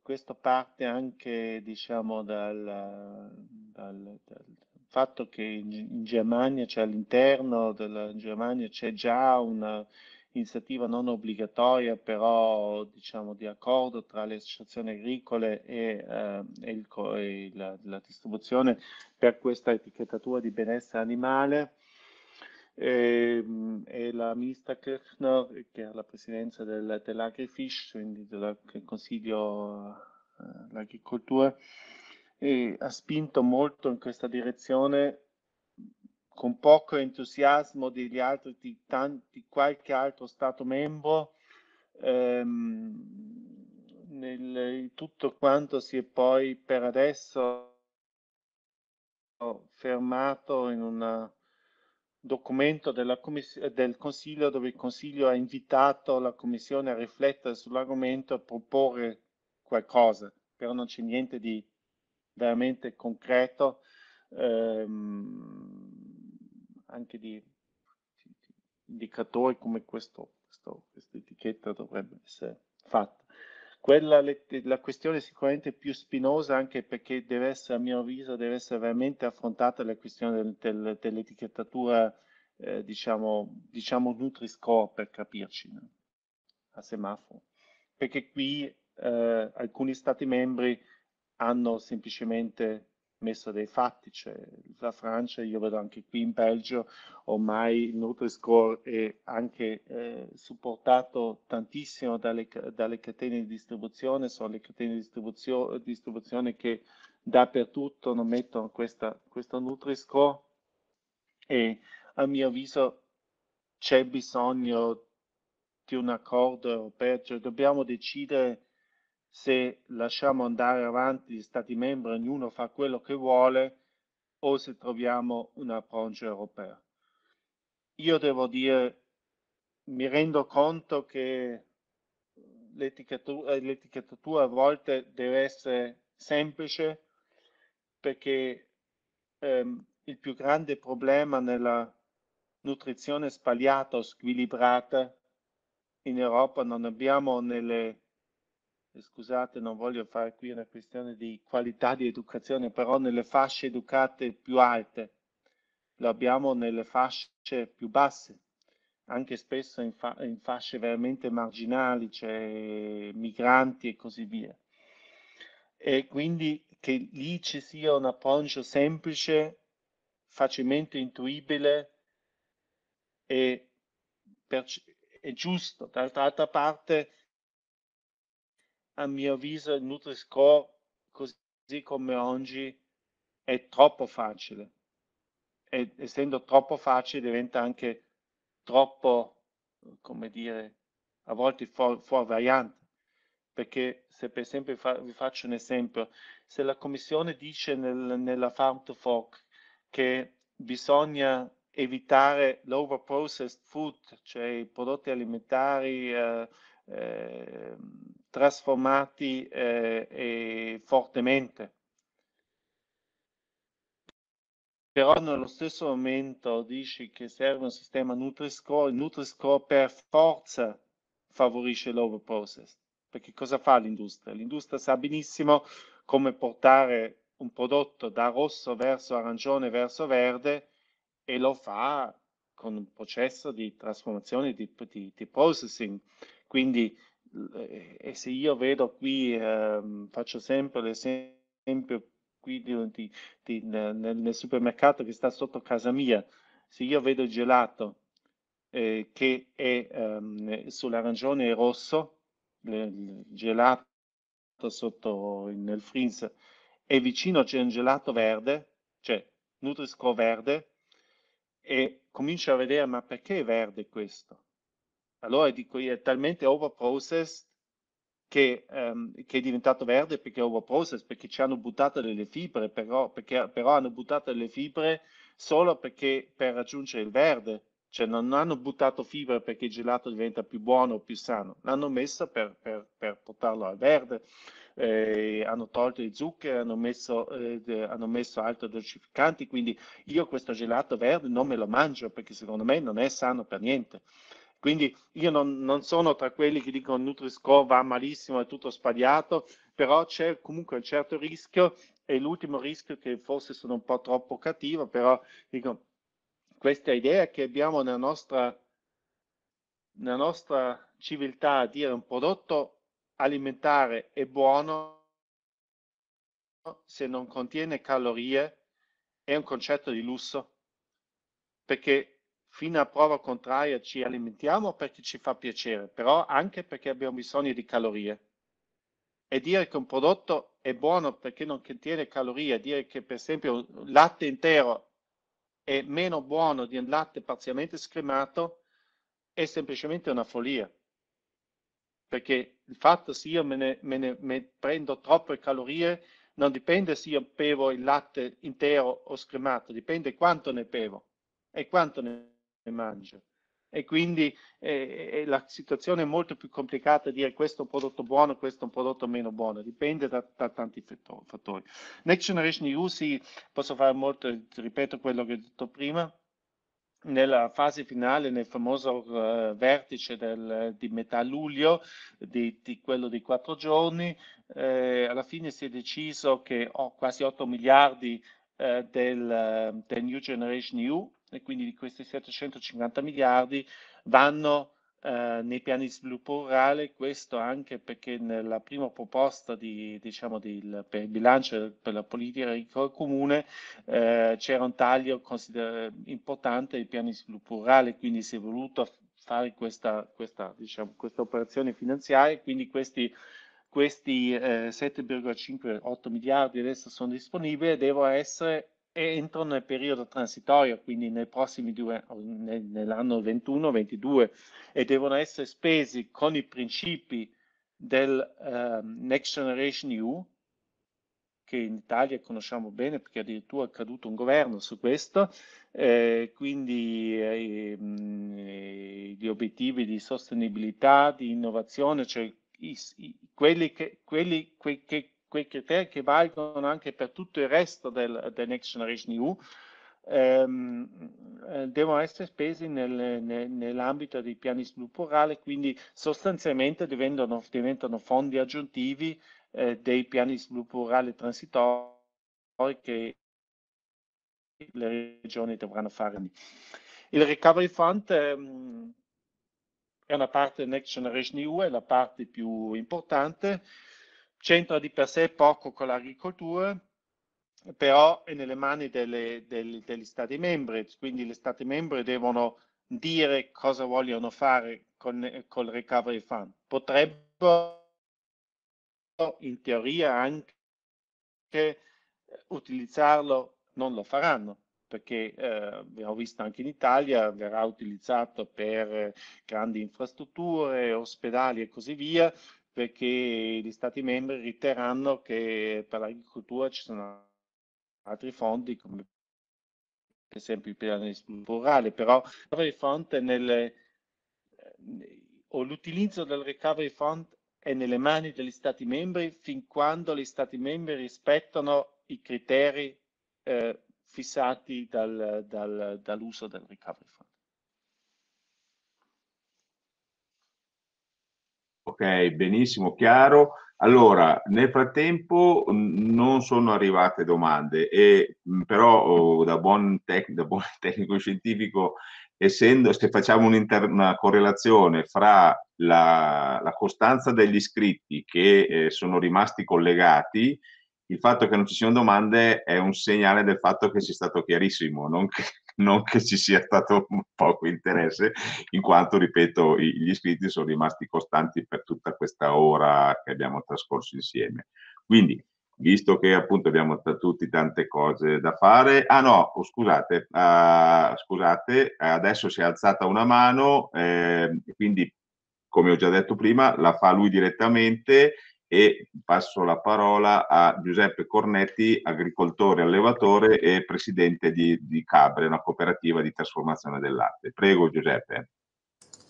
Questo parte anche, diciamo, dal, dal, dal fatto che in, Germania, cioè all'interno della Germania c'è già una iniziativa non obbligatoria, però diciamo di accordo tra le associazioni agricole e, eh, e, il, e la, la, distribuzione per questa etichettatura di benessere animale. E, ehm, e la ministra Kirchner, che è la presidenza del, dell'Agrifish, quindi del Consiglio l'agricoltura e ha spinto molto in questa direzione con poco entusiasmo degli altri, di, tanti, qualche altro Stato membro. Ehm, nel, tutto quanto si è poi per adesso fermato in un documento del Consiglio dove il Consiglio ha invitato la Commissione a riflettere sull'argomento e proporre qualcosa, però non c'è niente di veramente concreto, ehm, anche di, di, di, indicatori come questo, questo, questa etichetta dovrebbe essere fatta. Quella, la questione sicuramente più spinosa anche perché deve essere, a mio avviso, deve essere veramente affrontata la questione del, del, dell'etichettatura, eh, diciamo, diciamo Nutri-Score per capirci, no? a semaforo. Perché qui eh, alcuni stati membri hanno semplicemente messo dei fatti, cioè la Francia, io vedo anche qui in Belgio, ormai il Nutri-Score è anche eh, supportato tantissimo dalle, dalle, catene di distribuzione, sono le catene di distribuzio, distribuzione che dappertutto non mettono questa, questo Nutri-Score e a mio avviso c'è bisogno di un accordo europeo, cioè dobbiamo decidere se lasciamo andare avanti gli Stati membri, ognuno fa quello che vuole, o se troviamo un approccio europeo. Io devo dire, mi rendo conto che l'etichettatura, a volte deve essere semplice perché ehm, il più grande problema nella nutrizione sbagliata o squilibrata in Europa non abbiamo nelle scusate, non voglio fare qui una questione di qualità di educazione, però nelle fasce educate più alte, lo abbiamo nelle fasce più basse, anche spesso in, fa in fasce veramente marginali, cioè migranti e così via. E quindi che lì ci sia un approccio semplice, facilmente intuibile e, e giusto. D'altra parte, a mio avviso il Nutri-Score così come oggi è troppo facile e essendo troppo facile diventa anche troppo, come dire, a volte fuori variante. Perché se per esempio fa, vi faccio un esempio, se la Commissione dice nel, nella Farm to Fork che bisogna evitare l'over processed food, cioè i prodotti alimentari eh, eh, trasformati eh, fortemente. Però nello stesso momento dici che serve un sistema Nutri-Score, il Nutri-Score per forza favorisce l'overprocess. Perché cosa fa l'industria? L'industria sa benissimo come portare un prodotto da rosso verso arancione verso verde e lo fa con un processo di trasformazione di, di, di processing. Quindi e se io vedo qui, eh, faccio sempre l'esempio qui di, di, di, nel, nel, supermercato che sta sotto casa mia, se io vedo il gelato eh, che è ehm, sull'arancione e rosso, il gelato sotto nel freezer, e vicino c'è un gelato verde, cioè Nutri-Score verde, e comincio a vedere ma perché è verde questo? Allora dico io, è talmente overprocessed che, um, che, è diventato verde perché è overprocessed, perché ci hanno buttato delle fibre, però, perché, però hanno buttato delle fibre solo perché per raggiungere il verde, cioè non hanno buttato fibre perché il gelato diventa più buono o più sano, l'hanno messo per, per, per portarlo al verde. Eh, hanno tolto i zuccheri, hanno messo, eh, hanno messo altri dolcificanti, quindi io questo gelato verde non me lo mangio perché secondo me non è sano per niente. Quindi io non, non sono tra quelli che dicono Nutri-Score va malissimo, è tutto sbagliato, però c'è comunque un certo rischio e l'ultimo rischio che forse sono un po' troppo cattivo, però dico, questa idea che abbiamo nella nostra, nella nostra civiltà a dire un prodotto alimentare è buono se non contiene calorie è un concetto di lusso. Perché fino a prova contraria ci alimentiamo perché ci fa piacere, però anche perché abbiamo bisogno di calorie. E dire che un prodotto è buono perché non contiene calorie, dire che per esempio il latte intero è meno buono di un latte parzialmente scremato è semplicemente una follia. Perché il fatto se io me ne, me ne me prendo troppe calorie non dipende se io bevo il latte intero o scremato, dipende quanto ne bevo e quanto ne mangio e quindi eh, la situazione è molto più complicata dire questo è un prodotto buono, questo è un prodotto meno buono, dipende da, da tanti fattori. Next Generation EU sì, posso fare molto, ripeto quello che ho detto prima, nella fase finale, nel famoso uh, vertice del, di metà luglio, di, di, quello di quattro giorni, eh, alla fine si è deciso che ho quasi 8 miliardi eh, del, del New Generation EU e quindi di questi 750 miliardi vanno eh, nei piani di sviluppo rurale, questo anche perché nella prima proposta di, diciamo, di, per il bilancio per la politica agricola comune eh, c'era un taglio importante dei piani di sviluppo rurale, quindi si è voluto fare questa, questa, diciamo, questa operazione finanziaria, quindi questi questi eh, 7,58 miliardi adesso sono disponibili devono essere entrano nel periodo transitorio, quindi nei prossimi due, nell'anno 21-22 e devono essere spesi con i principi del uh, Next Generation EU, che in Italia conosciamo bene perché addirittura è caduto un governo su questo, eh, quindi eh, gli obiettivi di sostenibilità, di innovazione, cioè i, i, quelli, che, quelli que, che quei criteri che valgono anche per tutto il resto del, del Next Generation EU, ehm, eh, devono essere spesi nel, nel, nell'ambito dei piani sviluppo rurale, quindi sostanzialmente diventano, diventano fondi aggiuntivi eh, dei piani sviluppo rurale transitori che le regioni dovranno fare. Il Recovery Fund ehm, è una parte del Next Generation EU, è la parte più importante, c'entra di per sé poco con l'agricoltura, però è nelle mani delle, delle, degli Stati membri, quindi gli Stati membri devono dire cosa vogliono fare con, il Recovery Fund. Potrebbero in teoria anche utilizzarlo, non lo faranno, perché eh, abbiamo visto anche in Italia, verrà utilizzato per grandi infrastrutture, ospedali e così via, perché gli Stati membri riterranno che per l'agricoltura ci sono altri fondi come per esempio il piano rurale, però recovery fund nelle, o l'utilizzo del recovery fund è nelle mani degli Stati membri fin quando gli Stati membri rispettano i criteri eh, fissati dal, dal, dall'uso del recovery fund. Ok, benissimo, chiaro. Allora, nel frattempo non sono arrivate domande, e, però oh, da, buon tec- da, buon <laughs> tecnico scientifico, essendo, se facciamo una correlazione fra la, la, costanza degli iscritti che eh, sono rimasti collegati, il fatto che non ci siano domande è un segnale del fatto che sia stato chiarissimo, non che, non che ci sia stato poco interesse, in quanto, ripeto, gli iscritti sono rimasti costanti per tutta questa ora che abbiamo trascorso insieme. Quindi, visto che appunto abbiamo tutti tante cose da fare, ah no, oh, scusate, uh, scusate, adesso si è alzata una mano, eh, quindi come ho già detto prima, la fa lui direttamente e passo la parola a Giuseppe Cornetti, agricoltore, allevatore e presidente di, di Cabre, una cooperativa di trasformazione del latte. Prego Giuseppe.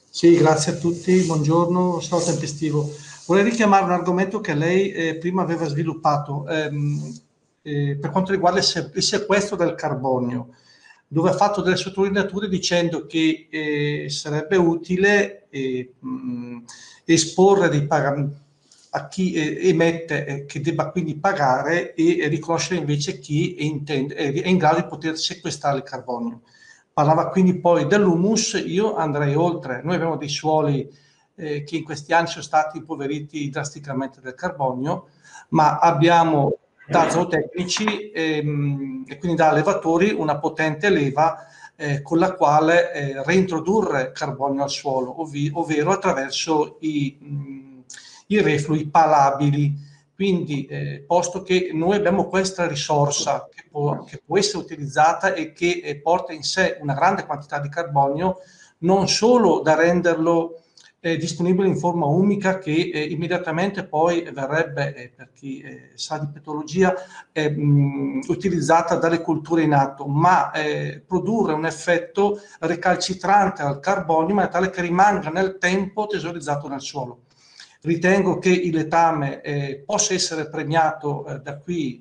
Sì, grazie a tutti, buongiorno, sarò tempestivo. Vorrei richiamare un argomento che lei eh, prima aveva sviluppato ehm, eh, per quanto riguarda il, sequestro del carbonio, dove ha fatto delle sottolineature dicendo che eh, sarebbe utile eh, mh, esporre dei pagamenti a chi eh, emette eh, che debba quindi pagare e riconoscere invece chi è, intende, è in grado di poter sequestrare il carbonio. Parlava quindi poi dell'humus, io andrei oltre. Noi abbiamo dei suoli eh, che in questi anni sono stati impoveriti drasticamente del carbonio, ma abbiamo da zootecnici ehm, e quindi da allevatori una potente leva eh, con la quale eh, reintrodurre carbonio al suolo, ovvero attraverso i mh, i reflui palabili Quindi, eh, posto che noi abbiamo questa risorsa che può, che può essere utilizzata e che eh, porta in sé una grande quantità di carbonio, non solo da renderlo eh, disponibile in forma unica che eh, immediatamente poi verrebbe, eh, per chi eh, sa di petologia, eh, mh, utilizzata dalle culture in atto, ma eh, produrre un effetto recalcitrante al carbonio in maniera tale che rimanga nel tempo tesorizzato nel suolo. Ritengo che il letame possa essere premiato da qui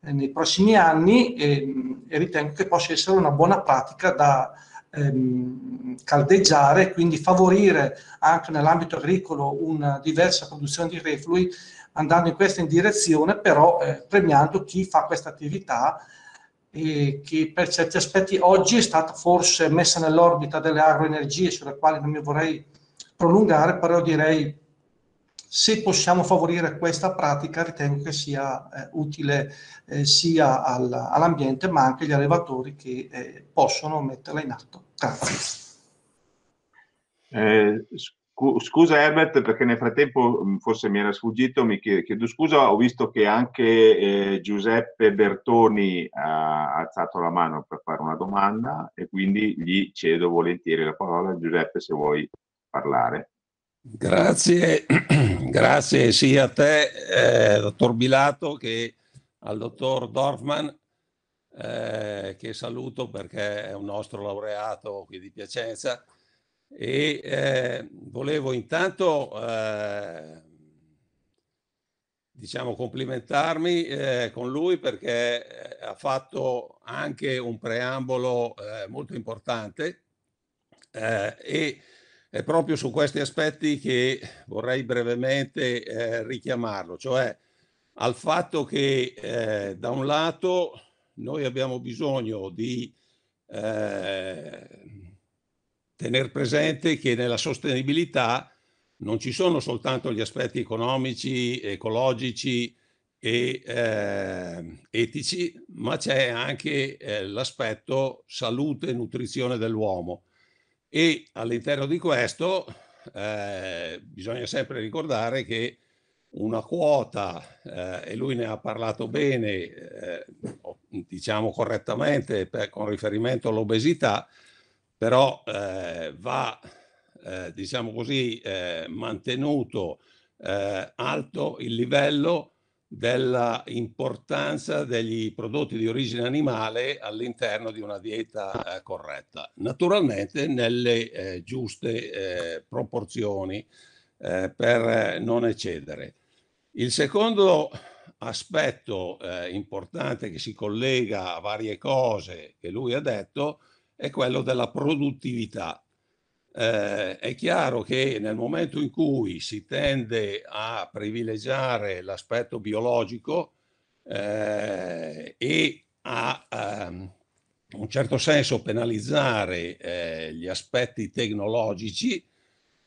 nei prossimi anni e, e ritengo che possa essere una buona pratica da ehm, caldeggiare, quindi favorire anche nell'ambito agricolo una diversa produzione di reflui, andando in questa direzione, però eh, premiando chi fa questa attività e che per certi aspetti oggi è stata forse messa nell'orbita delle agroenergie sulle quali non mi vorrei prolungare, però direi se possiamo favorire questa pratica ritengo che sia eh, utile eh, sia al, all'ambiente ma anche agli allevatori che eh, possono metterla in atto. Grazie. Eh, scusa Herbert perché nel frattempo mm, forse mi era sfuggito, mi chiedo scusa, ho visto che anche eh, Giuseppe Bertoni ha alzato la mano per fare una domanda e quindi gli cedo volentieri la parola. Giuseppe se vuoi parlare. Grazie, <clears throat> grazie sia a te, eh, dottor Bilato, che al dottor Dorfman, eh, che saluto perché è un nostro laureato qui di Piacenza. E eh, volevo intanto, eh, diciamo, complimentarmi eh, con lui perché eh, ha fatto anche un preambolo molto importante e è proprio su questi aspetti che vorrei brevemente eh, richiamarlo, cioè al fatto che eh, da un lato noi abbiamo bisogno di eh, tenere presente che nella sostenibilità non ci sono soltanto gli aspetti economici, ecologici e eh, etici, ma c'è anche eh, l'aspetto salute e nutrizione dell'uomo e all'interno di questo eh, bisogna sempre ricordare che una quota, eh, e lui ne ha parlato bene, eh, diciamo correttamente per, con riferimento all'obesità, però eh, va, eh, diciamo così, eh, mantenuto alto il livello della importanza degli prodotti di origine animale all'interno di una dieta eh, corretta, naturalmente nelle eh, giuste eh, proporzioni eh, per non eccedere. Il secondo aspetto eh, importante che si collega a varie cose che lui ha detto è quello della produttività eh, è chiaro che nel momento in cui si tende a privilegiare l'aspetto biologico eh, e a um, in un certo senso penalizzare eh, gli aspetti tecnologici,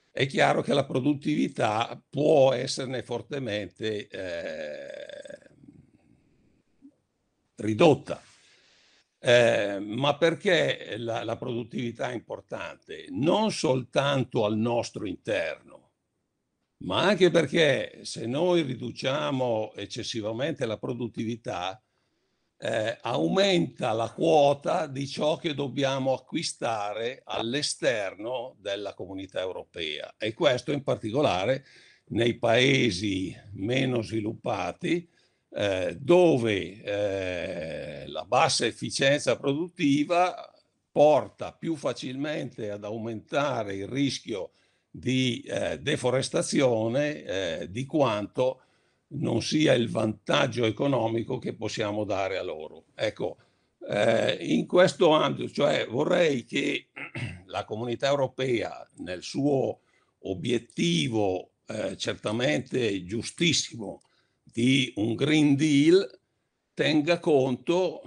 è chiaro che la produttività può esserne fortemente eh, ridotta. Eh, ma perché la, la, produttività è importante? Non soltanto al nostro interno, ma anche perché se noi riduciamo eccessivamente la produttività, eh, aumenta la quota di ciò che dobbiamo acquistare all'esterno della comunità europea e questo in particolare nei paesi meno sviluppati eh, dove eh, la bassa efficienza produttiva porta più facilmente ad aumentare il rischio di eh, deforestazione eh, di quanto non sia il vantaggio economico che possiamo dare a loro. Ecco, eh, in questo ambito, cioè vorrei che <clears throat> la comunità europea nel suo obiettivo certamente giustissimo di un Green Deal tenga conto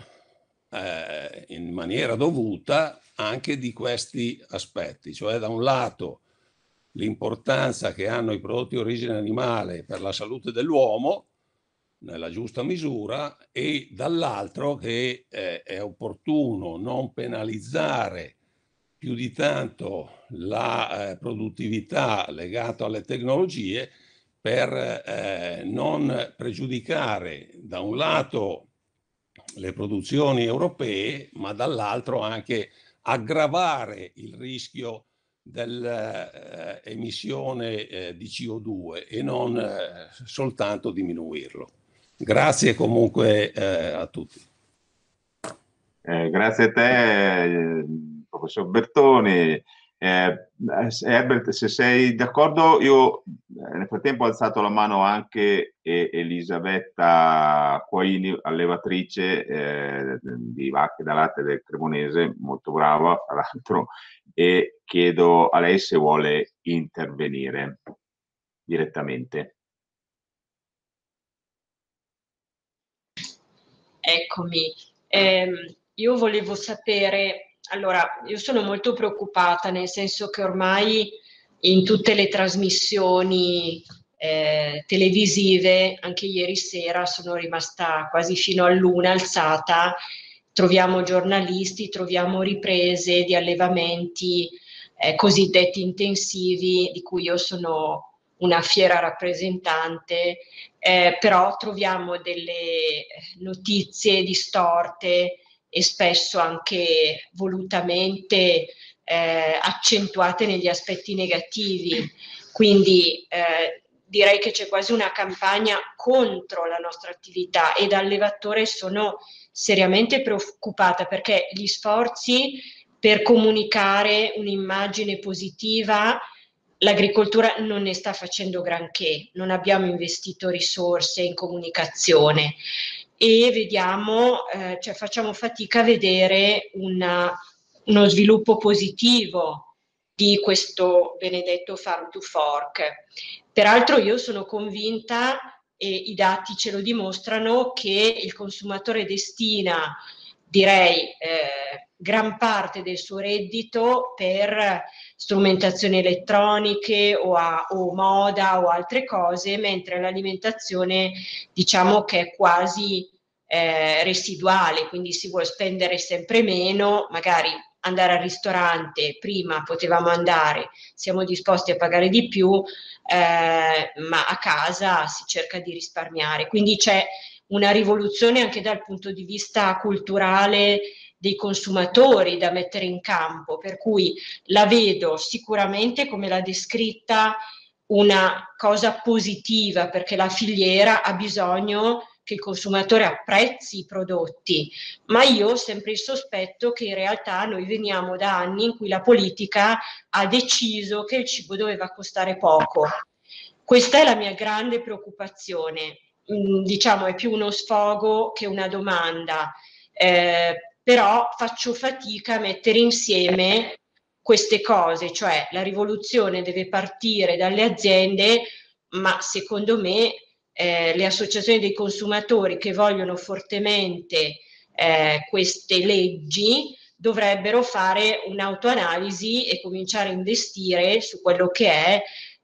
eh, in maniera dovuta anche di questi aspetti, cioè da un lato l'importanza che hanno i prodotti di origine animale per la salute dell'uomo nella giusta misura e dall'altro che eh, è opportuno non penalizzare più di tanto la eh, produttività legata alle tecnologie per eh, non pregiudicare da un lato le produzioni europee, ma dall'altro anche aggravare il rischio dell'emissione eh, eh, di CO2 e non eh, soltanto diminuirlo. Grazie comunque eh, a tutti. Eh, grazie a te, professor Bertoni. Eh, Herbert, se sei d'accordo, io eh, nel frattempo ho alzato la mano anche Elisabetta Quaini, allevatrice eh, di vacche da latte del Cremonese, molto brava, tra l'altro, e chiedo a lei se vuole intervenire direttamente. Eccomi, eh, io volevo sapere allora, io sono molto preoccupata, nel senso che ormai in tutte le trasmissioni eh, televisive, anche ieri sera sono rimasta quasi fino all'una alzata, troviamo giornalisti, troviamo riprese di allevamenti eh, cosiddetti intensivi, di cui io sono una fiera rappresentante, eh, però troviamo delle notizie distorte e spesso anche volutamente eh, accentuate negli aspetti negativi. Quindi eh, direi che c'è quasi una campagna contro la nostra attività e da allevatore sono seriamente preoccupata perché gli sforzi per comunicare un'immagine positiva l'agricoltura non ne sta facendo granché, non abbiamo investito risorse in comunicazione e vediamo, eh, cioè facciamo fatica a vedere una, uno sviluppo positivo di questo benedetto farm to fork. Peraltro io sono convinta, e i dati ce lo dimostrano, che il consumatore destina, direi, eh, gran parte del suo reddito per strumentazioni elettroniche o, a, o moda o altre cose, mentre l'alimentazione diciamo che è quasi eh, residuale, quindi si vuole spendere sempre meno, magari andare al ristorante, prima potevamo andare, siamo disposti a pagare di più, eh, ma a casa si cerca di risparmiare. Quindi c'è una rivoluzione anche dal punto di vista culturale dei consumatori da mettere in campo, per cui la vedo sicuramente come l'ha descritta una cosa positiva perché la filiera ha bisogno che il consumatore apprezzi i prodotti, ma io ho sempre il sospetto che in realtà noi veniamo da anni in cui la politica ha deciso che il cibo doveva costare poco. Questa è la mia grande preoccupazione, mm, diciamo è più uno sfogo che una domanda, eh, però faccio fatica a mettere insieme queste cose, cioè la rivoluzione deve partire dalle aziende, ma secondo me eh, le associazioni dei consumatori che vogliono fortemente eh, queste leggi dovrebbero fare un'autoanalisi e cominciare a investire su quello che è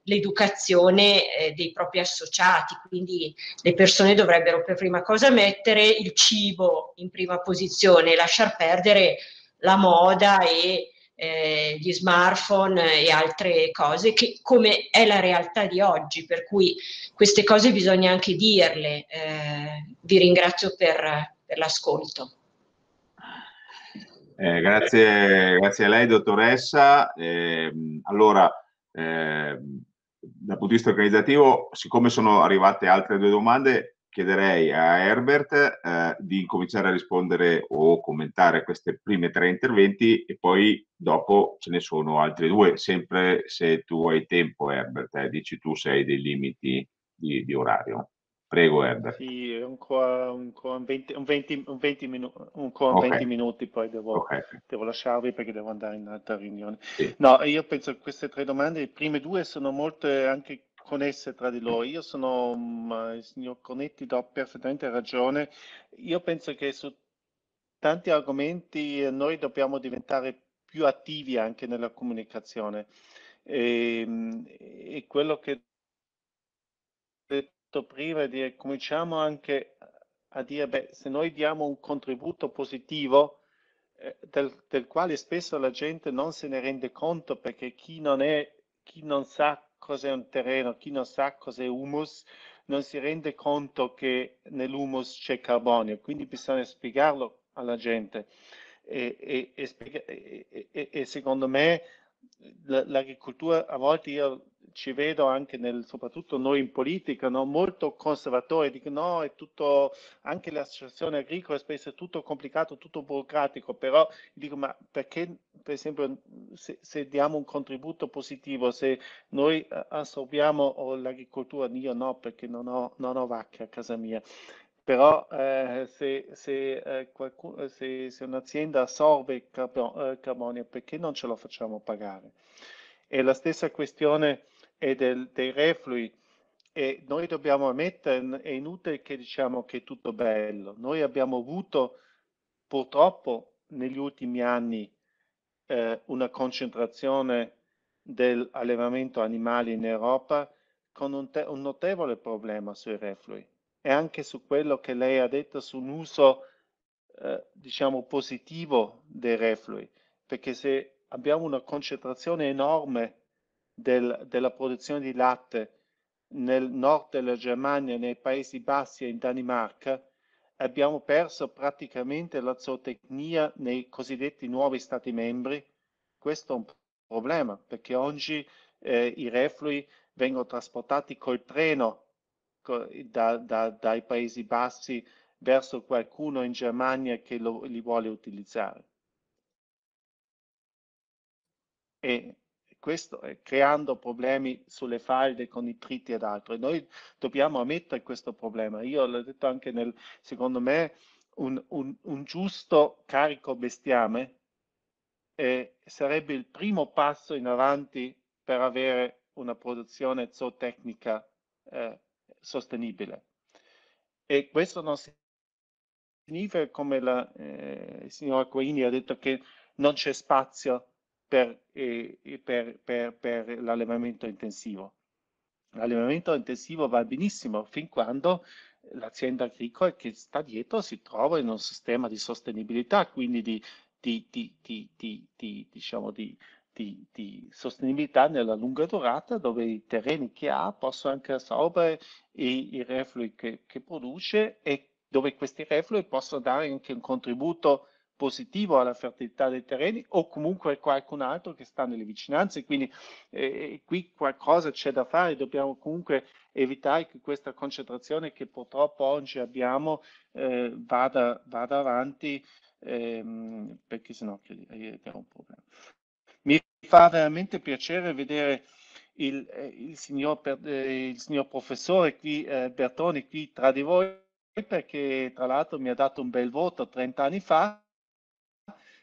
l'educazione eh, dei propri associati, quindi le persone dovrebbero per prima cosa mettere il cibo in prima posizione, lasciar perdere la moda e eh, gli smartphone e altre cose, che come è la realtà di oggi, per cui queste cose bisogna anche dirle. Eh, vi ringrazio per, per l'ascolto. Eh, grazie, grazie, a lei, dottoressa. Eh, allora, eh, dal punto di vista organizzativo, siccome sono arrivate altre due domande, chiederei a Herbert eh, di cominciare a rispondere o commentare queste prime tre interventi e poi dopo ce ne sono altri due, sempre se tu hai tempo Herbert, eh, dici tu se hai dei limiti di, di orario. Prego Herbert. Sì, ancora, ancora 20, 20, 20, minu ancora okay. 20 minuti, poi devo, okay. devo, lasciarvi perché devo andare in altra riunione. Sì. No, io penso che queste tre domande, le prime due sono molto anche connesse tra di loro. Io sono, mm, il signor Conetti do perfettamente ragione. Io penso che su tanti argomenti noi dobbiamo diventare più attivi anche nella comunicazione. E, ehm, e quello che prima dire cominciamo anche a dire, beh, se noi diamo un contributo positivo, eh, del, del, quale spesso la gente non se ne rende conto perché chi non, è, chi non sa cos'è un terreno, chi non sa cos'è humus, non si rende conto che nell'humus c'è carbonio, quindi bisogna spiegarlo alla gente. E, e, e, e secondo me l'agricoltura a volte io ci vedo anche nel, soprattutto noi in politica, no? molto conservatori, dicono no, è tutto, anche le associazioni agricole spesso è tutto complicato, tutto burocratico, però dico ma perché per esempio se, se diamo un contributo positivo, se noi eh, assorbiamo l'agricoltura, io no perché non ho, non ho vacche a casa mia, però eh, se, se, eh, qualcuno, se, se, un'azienda assorbe eh, carbonio, perché non ce lo facciamo pagare? E la stessa questione è del, dei reflui. E noi dobbiamo ammettere, è inutile che diciamo che è tutto bello. Noi abbiamo avuto purtroppo negli ultimi anni eh, una concentrazione dell'allevamento animali in Europa con un, un, notevole problema sui reflui. E anche su quello che lei ha detto su un uso eh, diciamo positivo dei reflui. Perché se abbiamo una concentrazione enorme del, della produzione di latte nel nord della Germania, nei Paesi Bassi e in Danimarca, abbiamo perso praticamente la zootecnia nei cosiddetti nuovi Stati membri. Questo è un problema perché oggi eh, i reflui vengono trasportati col treno da, da, dai Paesi Bassi verso qualcuno in Germania che lo, li vuole utilizzare. E questo eh, creando problemi sulle falde con i triti ed altro. E noi dobbiamo ammettere questo problema. Io l'ho detto anche nel, secondo me, un, un, un giusto carico bestiame eh, sarebbe il primo passo in avanti per avere una produzione zootecnica eh, sostenibile. E questo non significa, come la, eh, il signor Acquaini ha detto, che non c'è spazio per, eh, per, per, per l'allevamento intensivo. L'allevamento intensivo va benissimo fin quando l'azienda agricola che sta dietro si trova in un sistema di sostenibilità, quindi di, di, di, di diciamo di, sostenibilità nella lunga durata, dove i terreni che ha possono anche assorbire i, i reflui che, che, produce e dove questi reflui possono dare anche un contributo positivo alla fertilità dei terreni o comunque qualcun altro che sta nelle vicinanze. Quindi eh, qui qualcosa c'è da fare, dobbiamo comunque evitare che questa concentrazione che purtroppo oggi abbiamo eh, vada, vada, avanti ehm, perché sennò è un problema. Mi fa veramente piacere vedere il, eh, il, signor, eh, il signor, professore qui, eh, Bertoni qui tra di voi perché tra l'altro mi ha dato un bel voto 30 anni fa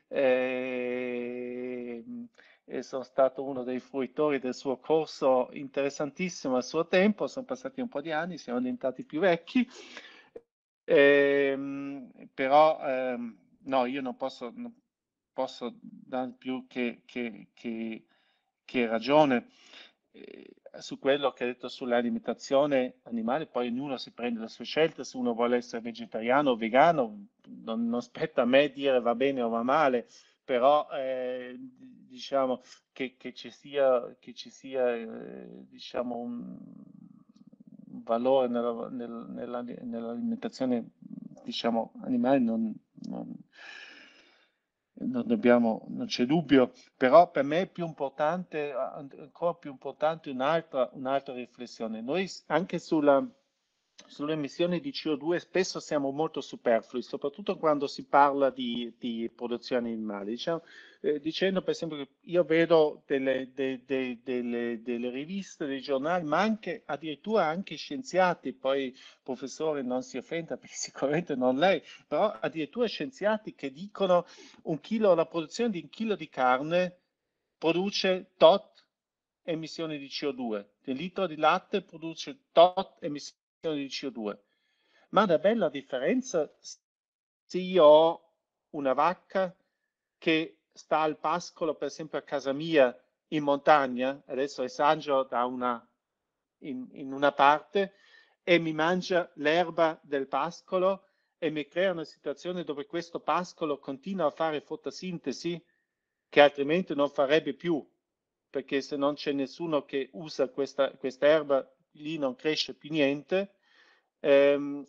e, ehm, e sono stato uno dei fruitori del suo corso interessantissimo al suo tempo, sono passati un po' di anni, siamo diventati più vecchi, e, ehm, però ehm, no, io non posso, non posso dare più che, che, che, che ragione. Eh, su quello che ha detto sull'alimentazione animale, poi ognuno si prende le sue scelte, se uno vuole essere vegetariano o vegano, non, non spetta a me dire va bene o va male, però eh, diciamo che, che, ci sia, che ci sia eh, diciamo un valore nella, nella, nell'alimentazione diciamo animale non, non non, dobbiamo, non c'è dubbio, però per me è più importante, ancora più importante un'altra, un'altra riflessione. Noi anche sulla, sulle emissioni di CO2 spesso siamo molto superflui, soprattutto quando si parla di, di produzione animale. Diciamo, eh, dicendo per esempio che io vedo delle, de, de, delle, delle, riviste, dei giornali, ma anche addirittura anche scienziati, poi professore non si offenda <laughs> perché sicuramente non lei, però addirittura scienziati che dicono chilo, la produzione di un chilo di carne produce tot emissioni di CO2, un litro di latte produce tot emissioni di CO2. Ma una bella differenza se io ho una vacca che sta al pascolo, per esempio a casa mia in montagna, adesso esagero da una, in, in una parte, e mi mangia l'erba del pascolo e mi crea una situazione dove questo pascolo continua a fare fotosintesi che altrimenti non farebbe più perché se non c'è nessuno che usa questa, questa erba, lì non cresce più niente. Ehm,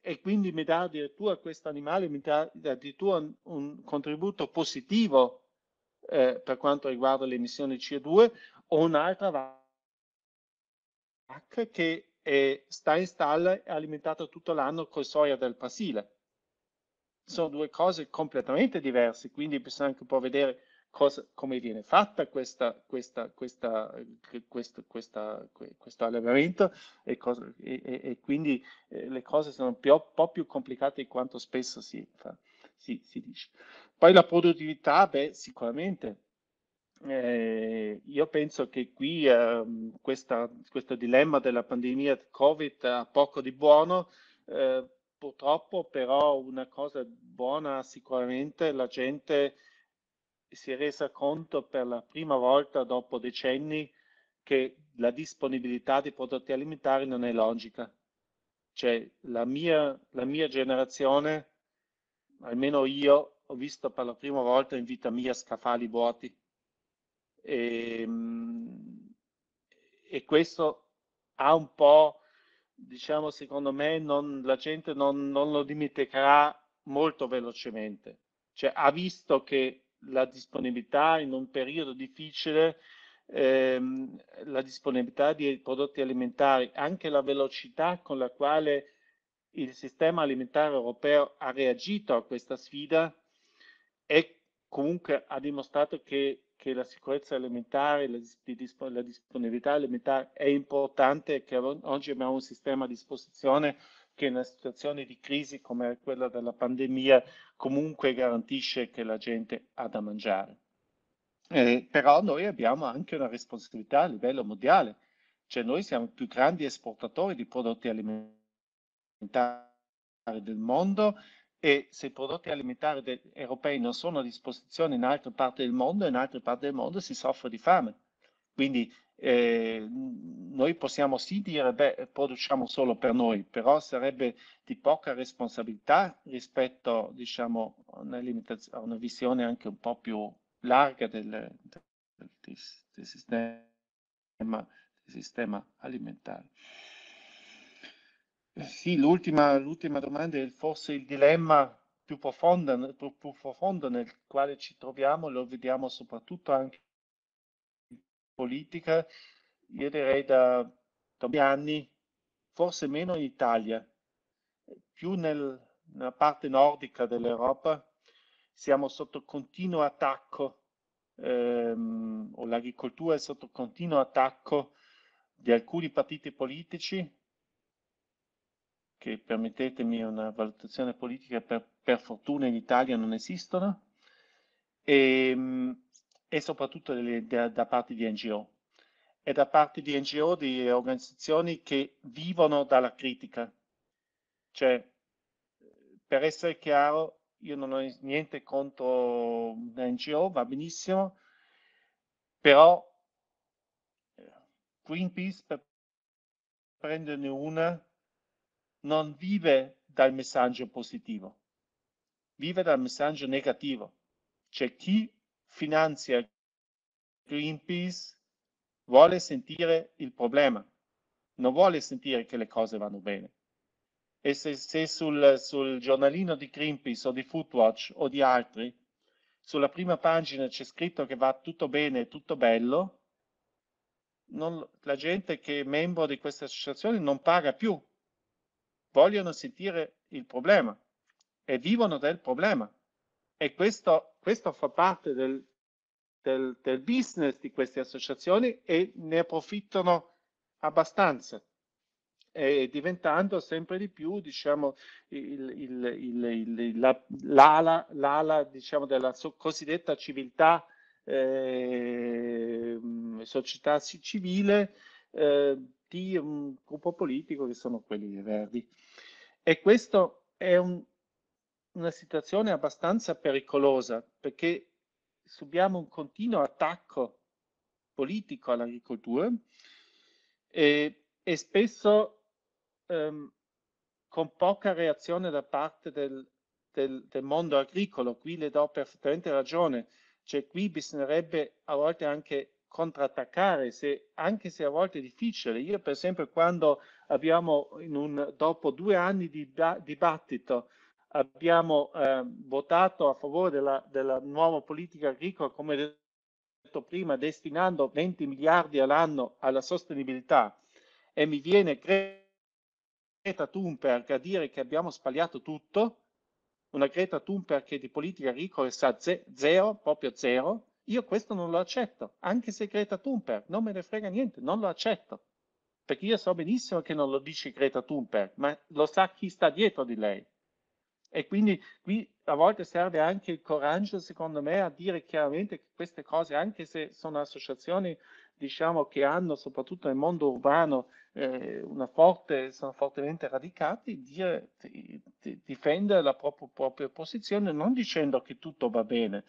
e quindi mi dà addirittura questo animale mi dà addirittura un, un contributo positivo eh, per quanto riguarda le emissioni CO2 o un'altra vacca che è, sta in stalla e alimentata tutto l'anno con soia del Pasile. Sono due cose completamente diverse, quindi bisogna anche un po' vedere cosa, come viene fatta questa, questa, questa, questo, questo allevamento e, cosa, e, e, quindi eh, le cose sono un po' più complicate di quanto spesso si, fa, si, si dice. Poi la produttività, beh, sicuramente. Eh, io penso che qui eh, questa, questo dilemma della pandemia Covid ha poco di buono. Eh, purtroppo però una cosa buona sicuramente la gente si è resa conto per la prima volta dopo decenni che la disponibilità di prodotti alimentari non è logica. Cioè la mia, la mia generazione, almeno io, ho visto per la prima volta in vita mia scaffali vuoti. E, ehm, e questo ha un po', diciamo, secondo me, non, la gente non, non lo dimenticherà molto velocemente. Cioè ha visto che la disponibilità in un periodo difficile, ehm, la disponibilità di prodotti alimentari, anche la velocità con la quale il sistema alimentare europeo ha reagito a questa sfida e comunque ha dimostrato che, che la sicurezza alimentare, la, la, disponibilità alimentare è importante e che oggi abbiamo un sistema a disposizione che in una situazione di crisi come quella della pandemia comunque garantisce che la gente ha da mangiare. Eh, però noi abbiamo anche una responsabilità a livello mondiale, cioè noi siamo i più grandi esportatori di prodotti alimentari del mondo e se i prodotti alimentari europei non sono a disposizione in altre parti del mondo, in altre parti del mondo si soffre di fame. Quindi eh, noi possiamo sì dire, beh, produciamo solo per noi, però sarebbe di poca responsabilità rispetto, diciamo, a una, a una visione anche un po' più larga del, del, del, del sistema, sistema alimentare. Sì, l'ultima, domanda è forse il dilemma più profondo, più profondo nel quale ci troviamo, lo vediamo soprattutto anche politica, io direi da, da anni, forse meno in Italia, più nel, nella parte nordica dell'Europa, siamo sotto continuo attacco, ehm, o l'agricoltura è sotto continuo attacco di alcuni partiti politici, che permettetemi una valutazione politica, per, per fortuna in Italia non esistono, e, ehm, e soprattutto delle, da, da, parte di NGO e da parte di NGO, di organizzazioni che vivono dalla critica. Cioè, per essere chiaro, io non ho niente contro una NGO, va benissimo, però eh, Greenpeace, per prenderne una, non vive dal messaggio positivo, vive dal messaggio negativo. C'è chi finanzia Greenpeace vuole sentire il problema, non vuole sentire che le cose vanno bene. E se, se sul, sul, giornalino di Greenpeace o di Foodwatch o di altri, sulla prima pagina c'è scritto che va tutto bene, tutto bello, non, la gente che è membro di queste associazioni non paga più, vogliono sentire il problema e vivono del problema. E questo, questo fa parte del, del, del, business di queste associazioni e ne approfittano abbastanza, diventando sempre di più diciamo, l'ala, diciamo, della cosiddetta civiltà, eh, società civile eh, di un gruppo politico che sono quelli dei Verdi. E questo è un, una situazione abbastanza pericolosa perché subiamo un continuo attacco politico all'agricoltura e, e spesso ehm, con poca reazione da parte del, del, del, mondo agricolo. Qui le do perfettamente ragione, cioè qui bisognerebbe a volte anche contrattaccare, se, anche se a volte è difficile. Io per esempio quando abbiamo, un, dopo due anni di dibattito, abbiamo eh, votato a favore della, della, nuova politica agricola, come detto prima, destinando 20 miliardi all'anno alla sostenibilità e mi viene Greta Thunberg a dire che abbiamo sbagliato tutto, una Greta Thunberg che di politica agricola sa ze zero, proprio zero, io questo non lo accetto, anche se Greta Thunberg non me ne frega niente, non lo accetto. Perché io so benissimo che non lo dice Greta Thunberg, ma lo sa chi sta dietro di lei. E quindi qui a volte serve anche il coraggio, secondo me, a dire chiaramente che queste cose, anche se sono associazioni diciamo, che hanno soprattutto nel mondo urbano eh, una forte, sono fortemente radicati, dire, di, di difendere la propria, propria posizione, non dicendo che tutto va bene,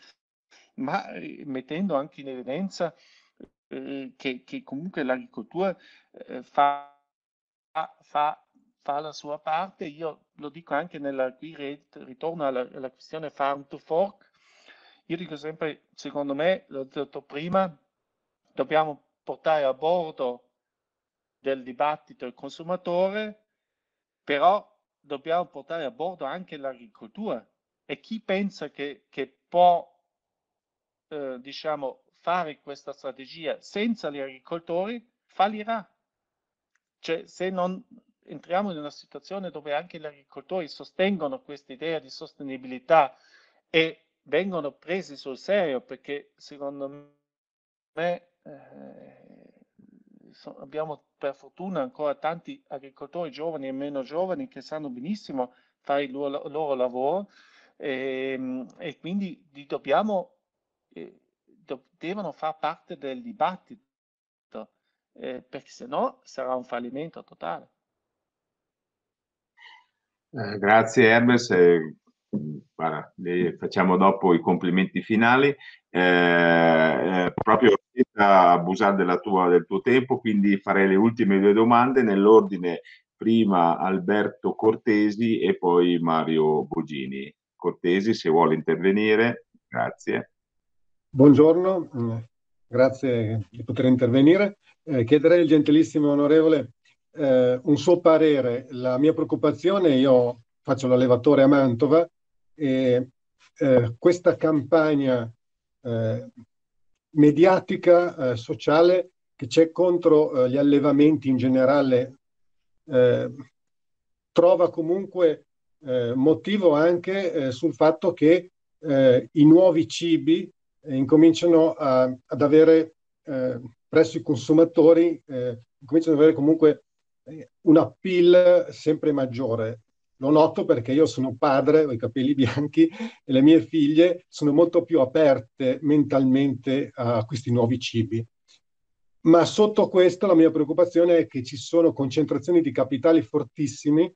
ma eh, mettendo anche in evidenza eh, che, che, comunque l'agricoltura eh, fa, fa, fa, la sua parte. Io lo dico anche nella, qui ritorno alla, alla questione farm to fork. Io dico sempre, secondo me, l'ho detto prima, dobbiamo portare a bordo del dibattito il consumatore, però dobbiamo portare a bordo anche l'agricoltura. E chi pensa che, che può, eh, diciamo, fare questa strategia senza gli agricoltori, fallirà. Cioè, se non entriamo in una situazione dove anche gli agricoltori sostengono questa idea di sostenibilità e vengono presi sul serio, perché secondo me eh, abbiamo per fortuna ancora tanti agricoltori giovani e meno giovani che sanno benissimo fare il loro, loro lavoro e, ehm, e, quindi dobbiamo, eh, do, devono far parte del dibattito eh, perché se no sarà un fallimento totale. Eh, grazie Hermes, eh, guarda, facciamo dopo i complimenti finali. Eh, eh, proprio senza abusare tua, del tuo tempo, quindi farei le ultime due domande nell'ordine prima Alberto Cortesi e poi Mario Bogini. Cortesi, se vuole intervenire, grazie. Buongiorno, mm, grazie di poter intervenire. Eh, chiederei al gentilissimo onorevole eh, un suo parere. La mia preoccupazione, io faccio l'allevatore a Mantova e eh, questa campagna eh, mediatica, eh, sociale che c'è contro eh, gli allevamenti in generale eh, trova comunque motivo anche sul fatto che i nuovi cibi incominciano a, ad avere presso i consumatori, cominciano ad avere comunque un appeal sempre maggiore. Lo noto perché io sono padre, ho i capelli bianchi e le mie figlie sono molto più aperte mentalmente a questi nuovi cibi. Ma sotto questo la mia preoccupazione è che ci sono concentrazioni di capitali fortissimi,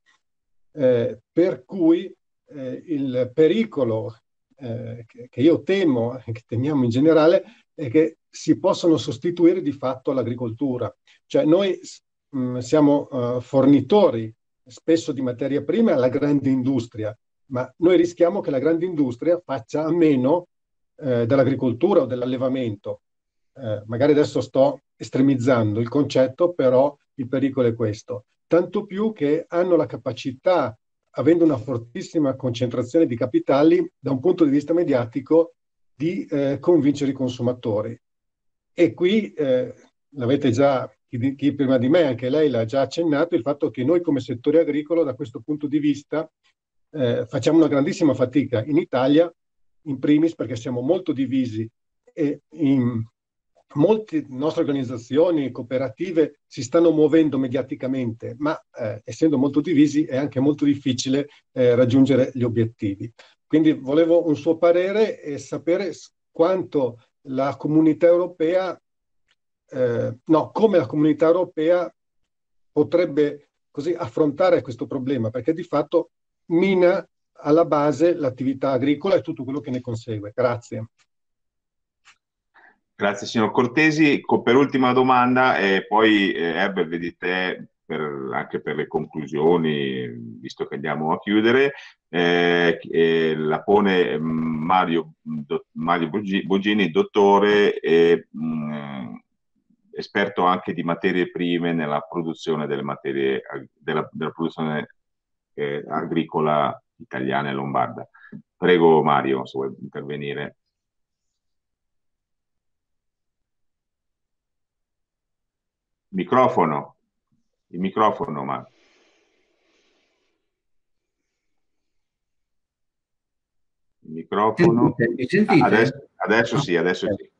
eh, per cui eh, il pericolo eh, che io temo e che temiamo in generale è che si possono sostituire di fatto l'agricoltura. Cioè noi mm, siamo uh, fornitori spesso di materie prime alla grande industria, ma noi rischiamo che la grande industria faccia a meno eh, dell'agricoltura o dell'allevamento. Eh, magari adesso sto estremizzando il concetto, però il pericolo è questo. Tanto più che hanno la capacità, avendo una fortissima concentrazione di capitali, da un punto di vista mediatico, di eh, convincere i consumatori. E qui eh, l'avete già chi, chi, prima di me, anche lei l'ha già accennato, il fatto che noi come settore agricolo da questo punto di vista eh, facciamo una grandissima fatica in Italia, in primis perché siamo molto divisi e in molte nostre organizzazioni cooperative si stanno muovendo mediaticamente, ma eh, essendo molto divisi è anche molto difficile eh, raggiungere gli obiettivi. Quindi volevo un suo parere e sapere quanto la comunità europea eh, no, come la comunità europea potrebbe così affrontare questo problema, perché di fatto mina alla base l'attività agricola e tutto quello che ne consegue. Grazie. Grazie signor Cortesi. Per ultima domanda, e poi eh, Herbert, vedi te per, anche per le conclusioni, visto che andiamo a chiudere, eh, eh, la pone mm, Mario, do, Mario Bogini, dottore e mh, mm, esperto anche di materie prime nella produzione delle materie, della, della produzione eh, agricola italiana e lombarda. Prego Mario, se vuoi intervenire. Microfono, il microfono Mario. Il microfono. Mi sentite? Adesso, adesso sì, adesso sì.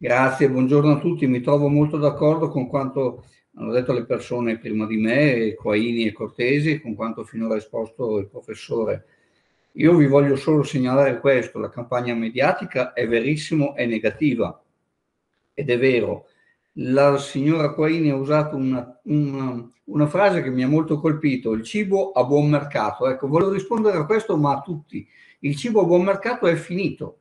Grazie, buongiorno a tutti. Mi trovo molto d'accordo con quanto hanno detto le persone prima di me, Quaini e Cortesi, con quanto finora esposto il professore. Io vi voglio solo segnalare questo, la campagna mediatica è verissimo, è negativa, ed è vero. La signora Quaini ha usato una, una, una frase che mi ha molto colpito, il cibo a buon mercato. Ecco, volevo rispondere a questo, ma a tutti. Il cibo a buon mercato è finito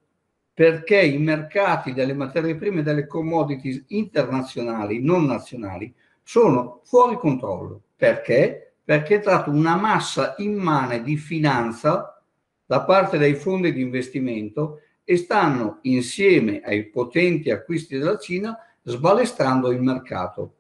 perché i mercati delle materie prime e delle commodities internazionali, non nazionali, sono fuori controllo. Perché? Perché è stata una massa immane di finanza da parte dei fondi di investimento e stanno insieme ai potenti acquisti della Cina sbalestrando il mercato.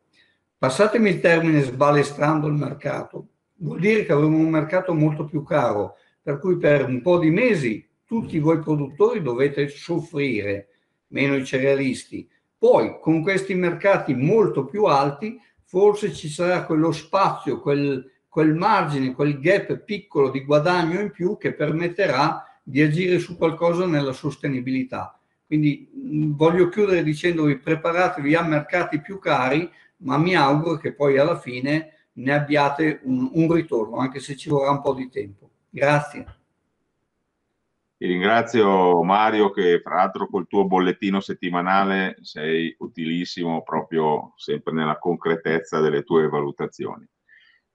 Passatemi il termine sbalestrando il mercato, vuol dire che avremo un mercato molto più caro, per cui per un po' di mesi tutti voi produttori dovete soffrire, meno i cerealisti. Poi con questi mercati molto più alti forse ci sarà quello spazio, quel, quel margine, quel gap piccolo di guadagno in più che permetterà di agire su qualcosa nella sostenibilità. Quindi mh, voglio chiudere dicendovi preparatevi a mercati più cari, ma mi auguro che poi alla fine ne abbiate un, un ritorno, anche se ci vorrà un po' di tempo. Grazie. Ti ringrazio Mario che fra l'altro col tuo bollettino settimanale sei utilissimo proprio sempre nella concretezza delle tue valutazioni.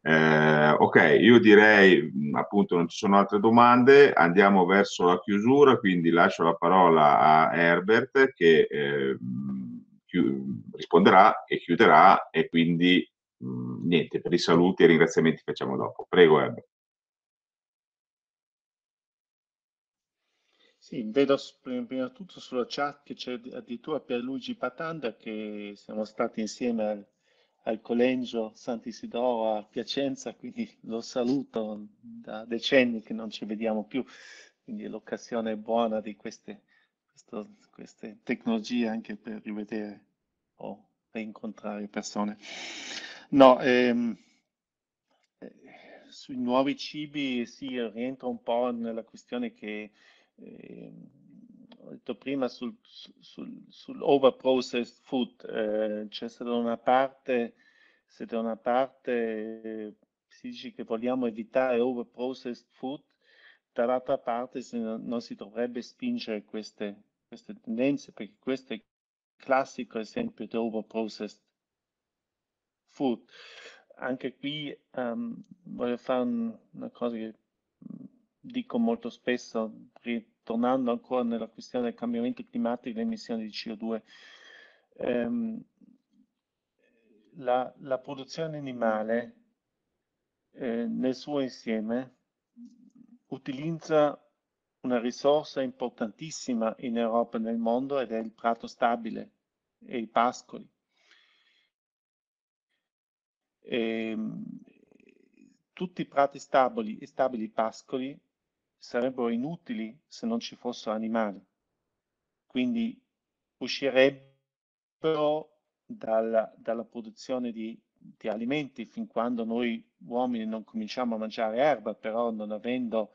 Eh, ok, io direi appunto non ci sono altre domande, andiamo verso la chiusura, quindi lascio la parola a Herbert che eh, risponderà e chiuderà e quindi mh, niente, per i saluti e i ringraziamenti facciamo dopo. Prego Herbert. Sì, vedo prima di tutto sulla chat che c'è addirittura Pierluigi Patanda che siamo stati insieme al, al Collegio Sant'Isidoro a Piacenza, quindi lo saluto da decenni che non ci vediamo più, quindi è l'occasione buona di queste, questo, queste tecnologie anche per rivedere o rincontrare persone. No, ehm, eh, sui nuovi cibi sì, rientra un po' nella questione che eh, ho detto prima sul, sul, sul over processed food, eh, se da una parte, se da una parte eh, si dice che vogliamo evitare over processed food, dall'altra parte non, non si dovrebbe spingere queste, queste tendenze perché questo è il classico esempio di over processed food. Anche qui um, voglio fare un, una cosa che dico molto spesso, ritornando ancora nella questione del cambiamento climatico e delle emissioni di CO2, ehm, la, la, produzione animale eh, nel suo insieme utilizza una risorsa importantissima in Europa e nel mondo ed è il prato stabile e i pascoli. E, ehm, tutti i prati stabili, stabili pascoli sarebbero inutili se non ci fossero animali. Quindi uscirebbero dalla, dalla produzione di, di, alimenti fin quando noi uomini non cominciamo a mangiare erba, però non avendo,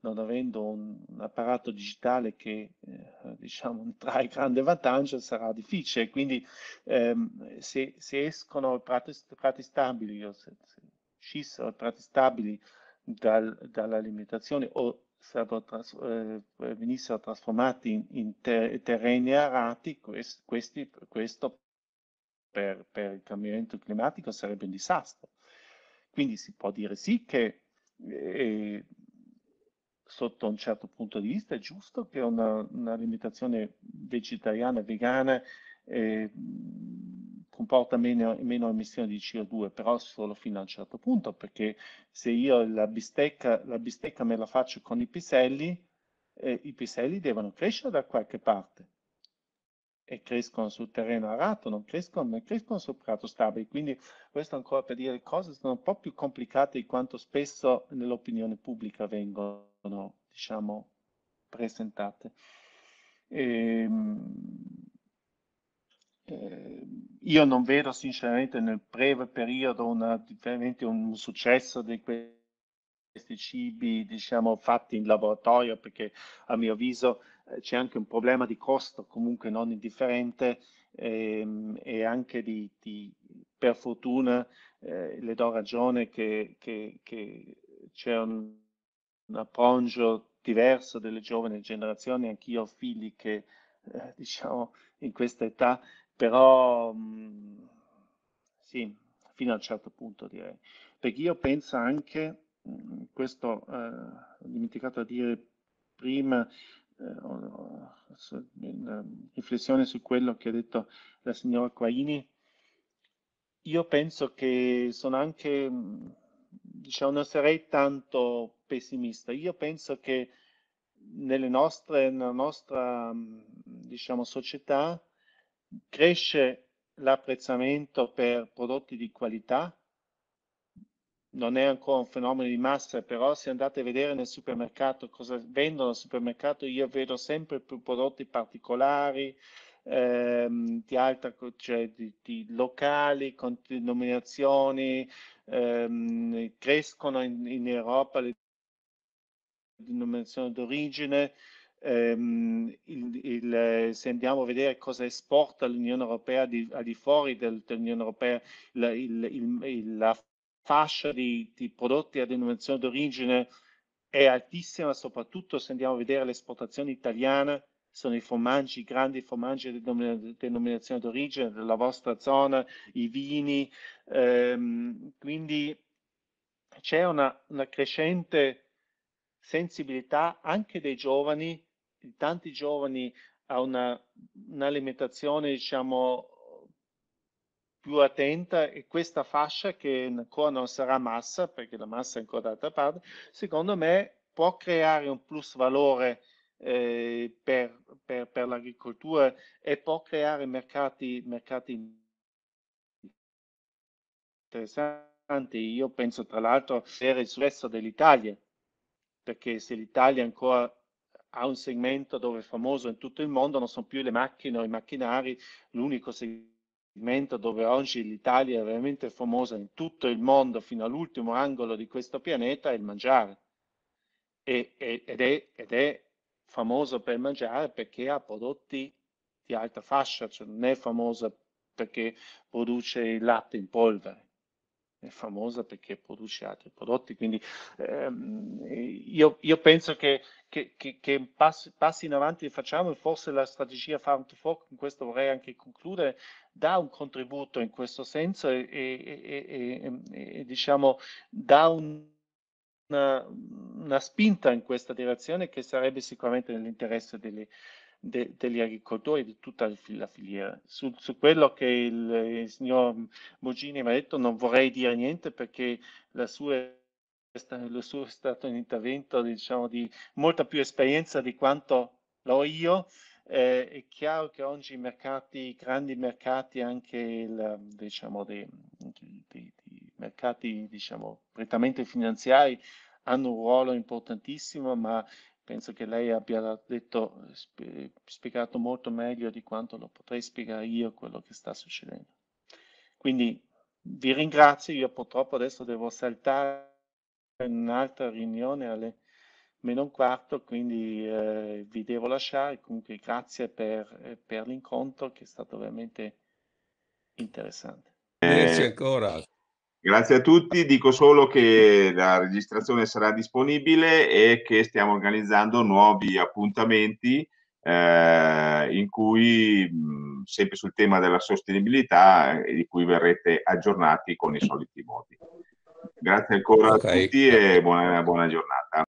non avendo un, apparato digitale che eh, diciamo trae grande vantaggio sarà difficile. Quindi ehm, se, se, escono prati, prati stabili o se, se uscissero prati stabili dal, dall'alimentazione o tras eh, venissero trasformati in, in ter terreni arati, quest questi, questo per, per, il cambiamento climatico sarebbe un disastro. Quindi si può dire sì che eh, sotto un certo punto di vista è giusto che una, un'alimentazione vegetariana, vegana, eh, comporta meno, meno, emissioni di CO2, però solo fino a un certo punto, perché se io la bistecca, la bistecca me la faccio con i piselli, eh, i piselli devono crescere da qualche parte. e crescono sul terreno arato, non crescono, ma crescono sul prato stabile. Quindi questo ancora per dire cose sono un po' più complicate di quanto spesso nell'opinione pubblica vengono, diciamo, presentate. E, ehm, eh, io non vedo sinceramente nel breve periodo una, un successo di questi cibi, diciamo, fatti in laboratorio, perché a mio avviso eh, c'è anche un problema di costo comunque non indifferente ehm, e anche di, di per fortuna eh, le do ragione che, che, che c'è un, un approccio diverso delle giovani generazioni, anch'io ho figli che eh, diciamo in questa età, però mh, sì, fino a un certo punto direi. Perché io penso anche, mh, questo eh, ho dimenticato di dire prima, in riflessione su quello che ha detto la signora Quaini, io penso che sono anche, diciamo, non sarei tanto pessimista. Io penso che nelle nostre, nella nostra, diciamo, società cresce l'apprezzamento per prodotti di qualità, non è ancora un fenomeno di massa, però se andate a vedere nel supermercato cosa vendono al supermercato, io vedo sempre più prodotti particolari, ehm, di alta, cioè di, di locali, con denominazioni, ehm, crescono in, in, Europa le denominazioni d'origine. Ehm, il, il, se andiamo a vedere cosa esporta l'Unione Europea di, al di fuori del, dell'Unione Europea, la, il, la fascia di, di prodotti a denominazione d'origine è altissima, soprattutto se andiamo a vedere l'esportazione italiana, sono i formaggi, i grandi formaggi di denominazione d'origine della vostra zona, i vini, ehm, quindi c'è una, una, crescente sensibilità anche dei giovani, tanti giovani a una, un'alimentazione diciamo più attenta e questa fascia che ancora non sarà massa, perché la massa è ancora d'altra parte, secondo me può creare un plus valore eh, per, per, per l'agricoltura e può creare mercati, mercati interessanti. Io penso tra l'altro per il successo dell'Italia, perché se l'Italia ancora ha un segmento dove è famoso in tutto il mondo, non sono più le macchine o i macchinari, l'unico segmento dove oggi l'Italia è veramente famosa in tutto il mondo fino all'ultimo angolo di questo pianeta è il mangiare. E, e, ed, è, ed, è, famoso per mangiare perché ha prodotti di alta fascia, cioè non è famosa perché produce il latte in polvere è famosa perché produce altri prodotti, quindi ehm, io, io, penso che, che, che, che passi, passi, in avanti facciamo e forse la strategia Farm to Fork, con questo vorrei anche concludere, dà un contributo in questo senso e, e, e, e diciamo dà un, una, una, spinta in questa direzione che sarebbe sicuramente nell'interesse delle, de, degli agricoltori di tutta la filiera. Su, su quello che il, il, signor Mogini mi ha detto non vorrei dire niente perché la sua lo suo è stato un intervento diciamo, di molta più esperienza di quanto l'ho io. Eh, è chiaro che oggi i mercati, grandi mercati, anche il, diciamo, dei, dei, dei mercati diciamo, prettamente finanziari, hanno un ruolo importantissimo, ma penso che lei abbia detto, spiegato molto meglio di quanto lo potrei spiegare io quello che sta succedendo. Quindi vi ringrazio, io purtroppo adesso devo saltare in un'altra riunione alle meno un quarto, quindi eh, vi devo lasciare. Comunque grazie per, per l'incontro che è stato veramente interessante. Grazie ancora. Grazie a tutti, dico solo che la registrazione sarà disponibile e che stiamo organizzando nuovi appuntamenti eh, in cui mh, sempre sul tema della sostenibilità e di cui verrete aggiornati con i soliti modi. Grazie ancora okay. a tutti e buona, buona giornata.